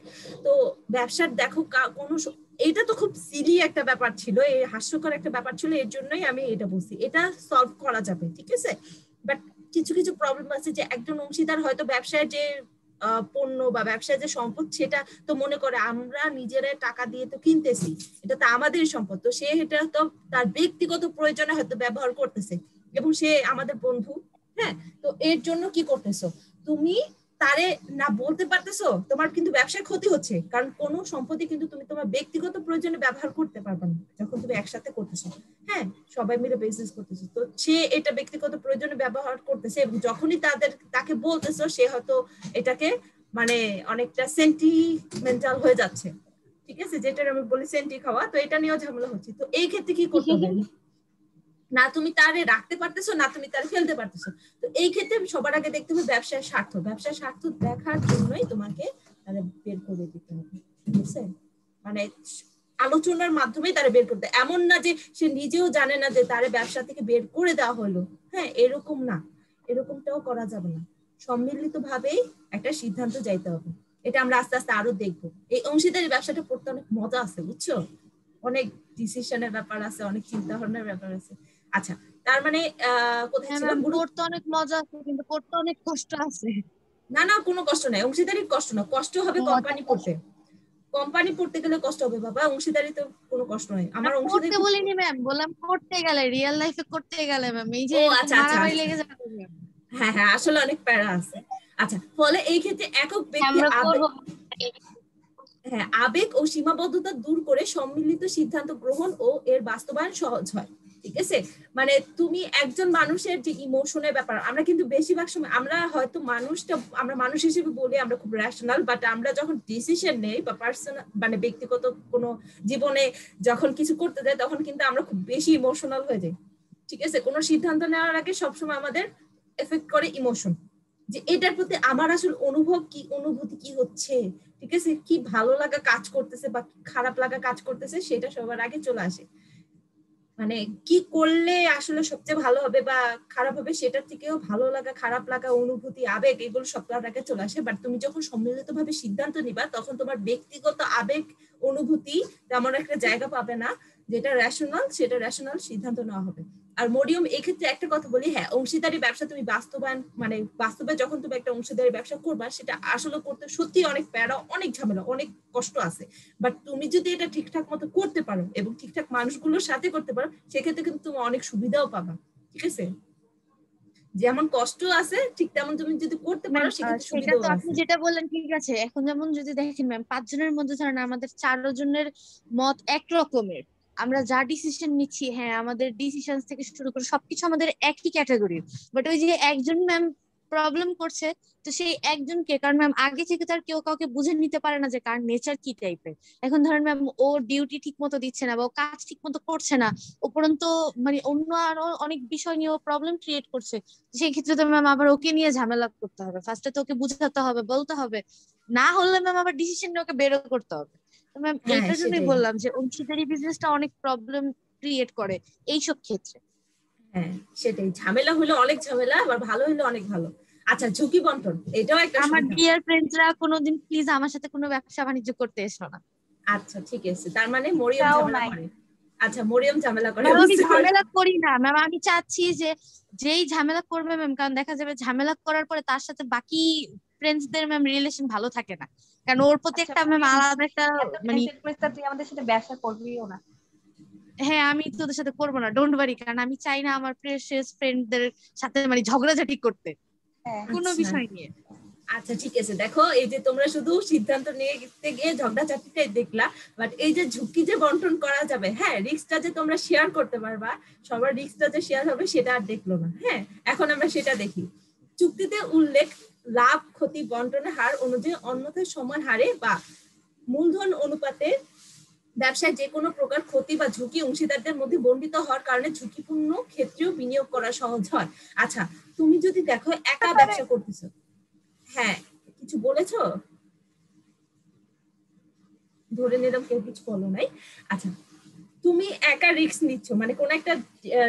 তো ব্যবসার দেখো কোনো এটা তো খুব সিলি একটা ব্যাপার ছিল এই হাস্যকর একটা ব্যাপার ছিল এর জন্যই আমি এটা বলছি। এটা সলভ করা যাবে ঠিক আছে? বাট কিছু কিছু প্রবলেম আছে যে একজন অংশীদার হয়তো ব্যবসায় যে পণ্য বা ব্যবসায় যে সম্পদ সেটা তো মনে করে, আমরা নিজেরা টাকা দিয়ে তো কিনতেছি, এটা তো আমাদের সম্পদ। তো সে এটা তো তার ব্যক্তিগত প্রয়োজনে হয়তো ব্যবহার করতেছে। এবং সে আমাদের বন্ধু হ্যাঁ? তো এর জন্য কি করতেছো? তুমি তারে না বলতে পারতেছো, তোমার কিন্তু ব্যবসায় ক্ষতি হচ্ছে। কারণ কোনো সম্পত্তি কিন্তু তুমি তোমার ব্যক্তিগত প্রয়োজনে ব্যবহার করতে পারবে না, যখন তুমি একসাথে করতেছো। হ্যাঁ সবাই মিলে বিজনেস করতেছো। তো সে এটা ব্যক্তিগত প্রয়োজনে ব্যবহার করতেছে এবং যখনই তাদের, তাকে বলতেছো, সে হয়তো এটাকে মানে অনেকটা সেন্টিমেন্টাল হয়ে যাচ্ছে। ঠিক আছে? যেটা আমি বলি সেন্টি খাওয়া, তো এটা নিয়েও ঝামেলা হচ্ছে। তো এই ক্ষেত্রে কি করতে হবে? না তুমি তারে রাখতে পারতেছো, না তুমি তারে ফেলতে পারতেছো। তো এই ক্ষেত্রে সবার আগে দেখতে হবে ব্যবসার স্বার্থ। ব্যবসার স্বার্থ দেখার জন্যই তোমাকে তারা বের করে দিতে হবে বুঝছে মানে আলোচনার মাধ্যমে তারা বের করতে। এমন না যে সে নিজেও জানে না যে তারে ব্যবসা থেকে বের করে দেওয়া হলো। হ্যাঁ এরকম না। এরকমটাও করা যাবে না। সম্মিলিত ভাবেই একটা সিদ্ধান্ত যাইতে হবে। এটা আমরা আস্তে আস্তে আরও দেখব। এই অংশীদারি ব্যবসাটা পড়তে অনেক মজা আছে, বুঝছ? অনেক ডিসিশনের ব্যাপার আছে, অনেক চিন্তা ভাবনার ব্যাপার আছে। আচ্ছা তার মানে আহ কোথায় হ্যাঁ ছিলাম করতে অনেক মজা আছে কিন্তু করতে অনেক কষ্ট আছে। না না কোনো কষ্ট নাই। অংশীদারির কষ্ট না কষ্ট হবে কোম্পানি পড়তে। কোম্পানি পড়তে গেলে কষ্ট হবে বাবা। অংশীদারি তো কোনো কষ্ট নাই। আমার অংশীদারি বলিনি ম্যাম বললাম করতে গেলে রিয়েল লাইফে করতে গেলে ম্যাম এই যে ও, আচ্ছা, আচ্ছা, মারামারি আচ্ছা। লেগে যাবে হ্যাঁ হ্যাঁ আসলে অনেক প্যারা আছে। আচ্ছা ফলে এই ক্ষেত্রে একক ব্যক্তি হ্যাঁ আবেগ ও সীমাবদ্ধতা দূর করে সম্মিলিত সিদ্ধান্ত গ্রহণ ও এর বাস্তবায়ন সহজ হয়। ঠিক আছে? মানে তুমি একজন মানুষের যে ইমোশনের ব্যাপার, আমরা কিন্তু বেশিরভাগ সময়, আমরা হয়তো মানুষটা, আমরা মানুষ হিসেবে বলি আমরা খুব রেশনাল বাট আমরা যখন ডিসিশন নেই বা পার্সোনাল মানে ব্যক্তিগত কোনো জীবনে যখন কিছু করতে যাই, তখন কিন্তু আমরা খুব বেশি ইমোশনাল হয়ে যাই। ঠিক আছে? কোনো সিদ্ধান্ত নেওয়ার আগে সবসময় আমাদের এফেক্ট করে ইমোশন যে এটার প্রতি আমার আসলে অনুভব কি, অনুভূতি কি হচ্ছে? ঠিক আছে? কি ভালো লাগা কাজ করতেছে বা খারাপ লাগা কাজ করতেছে, সেটা সবার আগে চলে আসে। মানে কি করলে আসলে সবচেয়ে ভালো হবে বা খারাপ হবে সেটার থেকেও ভালো লাগা, খারাপ লাগা, অনুভূতি, আবেগ, এগুলো সবার আগে চলে আসে। বাট তুমি যখন সম্মিলিত ভাবে সিদ্ধান্ত নিবা, তখন তোমার ব্যক্তিগত আবেগ, অনুভূতি তেমন একটা জায়গা পাবে না যেটা রেশনাল সেটা রেশনাল সিদ্ধান্ত নেওয়া হবে। আর মরিয়ম এই ক্ষেত্রে একটা কথা বলি হ্যাঁ অংশীদারি ব্যবসা তুমি বাস্তবায়ন মানে বাস্তবে যখন তুমি একটা অংশীদারি ব্যবসা করবা সেটা আসলে করতে সত্যি অনেক প্যারা অনেক ঝামেলা অনেক কষ্ট আছে। বাট তুমি যদি এটা ঠিকঠাক মতো করতে পারো এবং ঠিকঠাক মানুষগুলোর সাথে করতে পারো সেক্ষেত্রে কিন্তু তুমি অনেক সুবিধাও পাবা ঠিক আছে? যেমন কষ্ট আছে ঠিক তেমন তুমি যদি করতে পারো সেক্ষেত্রে সেটা তো আপনি যেটা বললেন ঠিক আছে। এখন যেমন যদি দেখেন ম্যাম পাঁচজনের মধ্যে ধরেন আমাদের চারো জনের মত এক রকমের। আমরা যা ডিসিশন নিচ্ছি হ্যাঁ আমাদের ডিসিশন থেকে শুরু করে সবকিছু আমাদের একই ক্যাটাগরির বাট ওই যে একজন ম্যাম প্রবলেম করছে, তো সেই একজনকে কারণ ম্যাম আগে থেকে তার কেউ কাউকে বুঝে নিতে পারে না যে কার নেচার কি টাইপের এখন ধরেন ম্যাম ও ডিউটি ঠিক মতো দিচ্ছে না বা ও কাজ ঠিক মতো করছে না, উপরন্ত মানে অন্য আরও অনেক বিষয় নিয়ে ও প্রবলেম ক্রিয়েট করছে, সেই ক্ষেত্রে তো ম্যাম আবার ওকে নিয়ে ঝামেলা করতে হবে। ফার্স্টে তো ওকে বুঝাতে হবে, বলতে হবে। না হলে ম্যাম আবার ডিসিশন নিয়ে ওকে বেরো করতে হবে। ম্যাম এইটার জন্যই বললাম যে অংশীদারি বিজনেসটা অনেক প্রবলেম ক্রিয়েট করে এইসব ক্ষেত্রে। হ্যাঁ সেটাই। ঝামেলা হলে অনেক ঝামেলা আবার ভালো হলে অনেক ভালো। আচ্ছা ঝুঁকি বন্টন এটাও একটা আমার। ডিয়ার ফ্রেন্ডসরা কোনোদিন প্লিজ আমার সাথে কোনো ব্যবসা বাণিজ্য করতে এসো না। আচ্ছা ঠিক আছে। তার মানে মরিয়ম ঝামেলা করে। আচ্ছা মরিয়ম ঝামেলা করে। আমি ঝামেলা করি না। ম্যাম আমি চাচ্ছি যে যেই ঝামেলা করবে ম্যাম কারণ দেখা যাবে ঝামেলা করার পরে তার সাথে বাকি ফ্রেন্ডসদের ম্যাম রিলেশন ভালো থাকে না। কারণ ওর প্রতি আচ্ছা, একটা ম্যাম তুমি আলাদা একটা মানে তুই আমাদের সাথে ব্যবসা করবিও না। হ্যাঁ আমি তোদের সাথে করব না ডোন্ট ওয়ারি কারণ আমি চাই না আমার প্রিয়স ফ্রেন্ডদের সাথে মানে ঝগড়াঝাটি করতে। হ্যাঁ কোনো আচ্ছা। বিষয় নিয়ে। আচ্ছা ঠিক আছে। দেখো এই যে তোমরা শুধু সিদ্ধান্ত নিয়ে গিয়ে ঝগড়া চাটিটাই দেখলা বাট এই যে ঝুঁকি যে বন্টন করা যাবে হ্যাঁ রিস্কটা যে তোমরা শেয়ার করতে পারবা সবার রিস্কটা যে শেয়ার হবে সেটা আর দেখল না। হ্যাঁ এখন আমরা সেটা দেখি। চুক্তিতে উল্লেখ লাভ ক্ষতি বন্টনের হার অনুযায়ী অন্যথায় সমান হারে বা মূলধন অনুপাতে ব্যবসায় যে কোনো প্রকার ক্ষতি বা ঝুঁকি অংশীদারদের মধ্যে বন্ডিত হওয়ার কারণে ঝুঁকিপূর্ণ ক্ষেত্রেও বিনিয়োগ করা সহজ হয়। আচ্ছা তুমি যদি দেখো একা ব্যবসা করতেছো হ্যাঁ কিছু বলেছ? ধরে নিলাম কেউ কিছু বলো নাই। আচ্ছা তুমি একা রিস্ক নিচ্ছ। মানে কোন একটা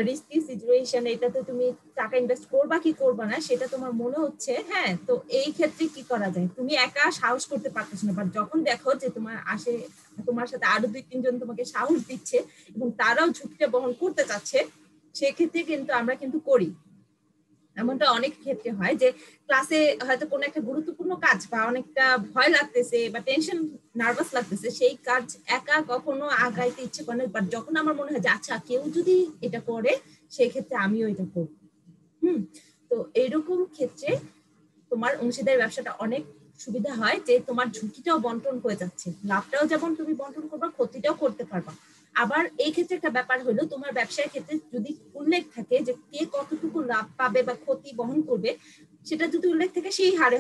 রিস্কি সিচুয়েশন এটাতে তুমি টাকা ইনভেস্ট করবা কি করবা না, সেটা তোমার মনে হচ্ছে হ্যাঁ তো এই ক্ষেত্রে কি করা যায়? তুমি একা সাহস করতে পারতেছো না বাট যখন দেখো যে তোমার আসে, তোমার সাথে আরও দুই, তিনজন তোমাকে সাহস দিচ্ছে এবং তারাও ঝুঁকিটা বহন করতে চাচ্ছে, সেক্ষেত্রে কিন্তু আমরা কিন্তু করি। এমনটা অনেক ক্ষেত্রে হয় যে ক্লাসে হয়তো কোনো একটা গুরুত্বপূর্ণ কাজ বা অনেকটা ভয় লাগতেছে বা টেনশন নার্ভাস লাগতেছে, সেই কাজ একা কখনো আগাইতে ইচ্ছে করে বাট যখন আমার মনে হয় যে আচ্ছা কেউ যদি এটা করে সেই ক্ষেত্রে আমিও এটা করব। হুম? তো এইরকম ক্ষেত্রে তোমার অংশীদার ব্যবসাটা অনেক সুবিধা হয় যে তোমার ঝুঁকিটাও বন্টন হয়ে যাচ্ছে। লাভটাও যেমন তুমি বন্টন করবা, ক্ষতিটাও করতে পারবা। আবার এই ক্ষেত্রে একটা ব্যাপার হলো, তোমার ব্যবসায় ক্ষেত্রে যদি উল্লেখ থাকে যে কে কতটুকু লাভ পাবে বা ক্ষতি বহন করবে, সেটা যদি উল্লেখ থাকে সেই হারে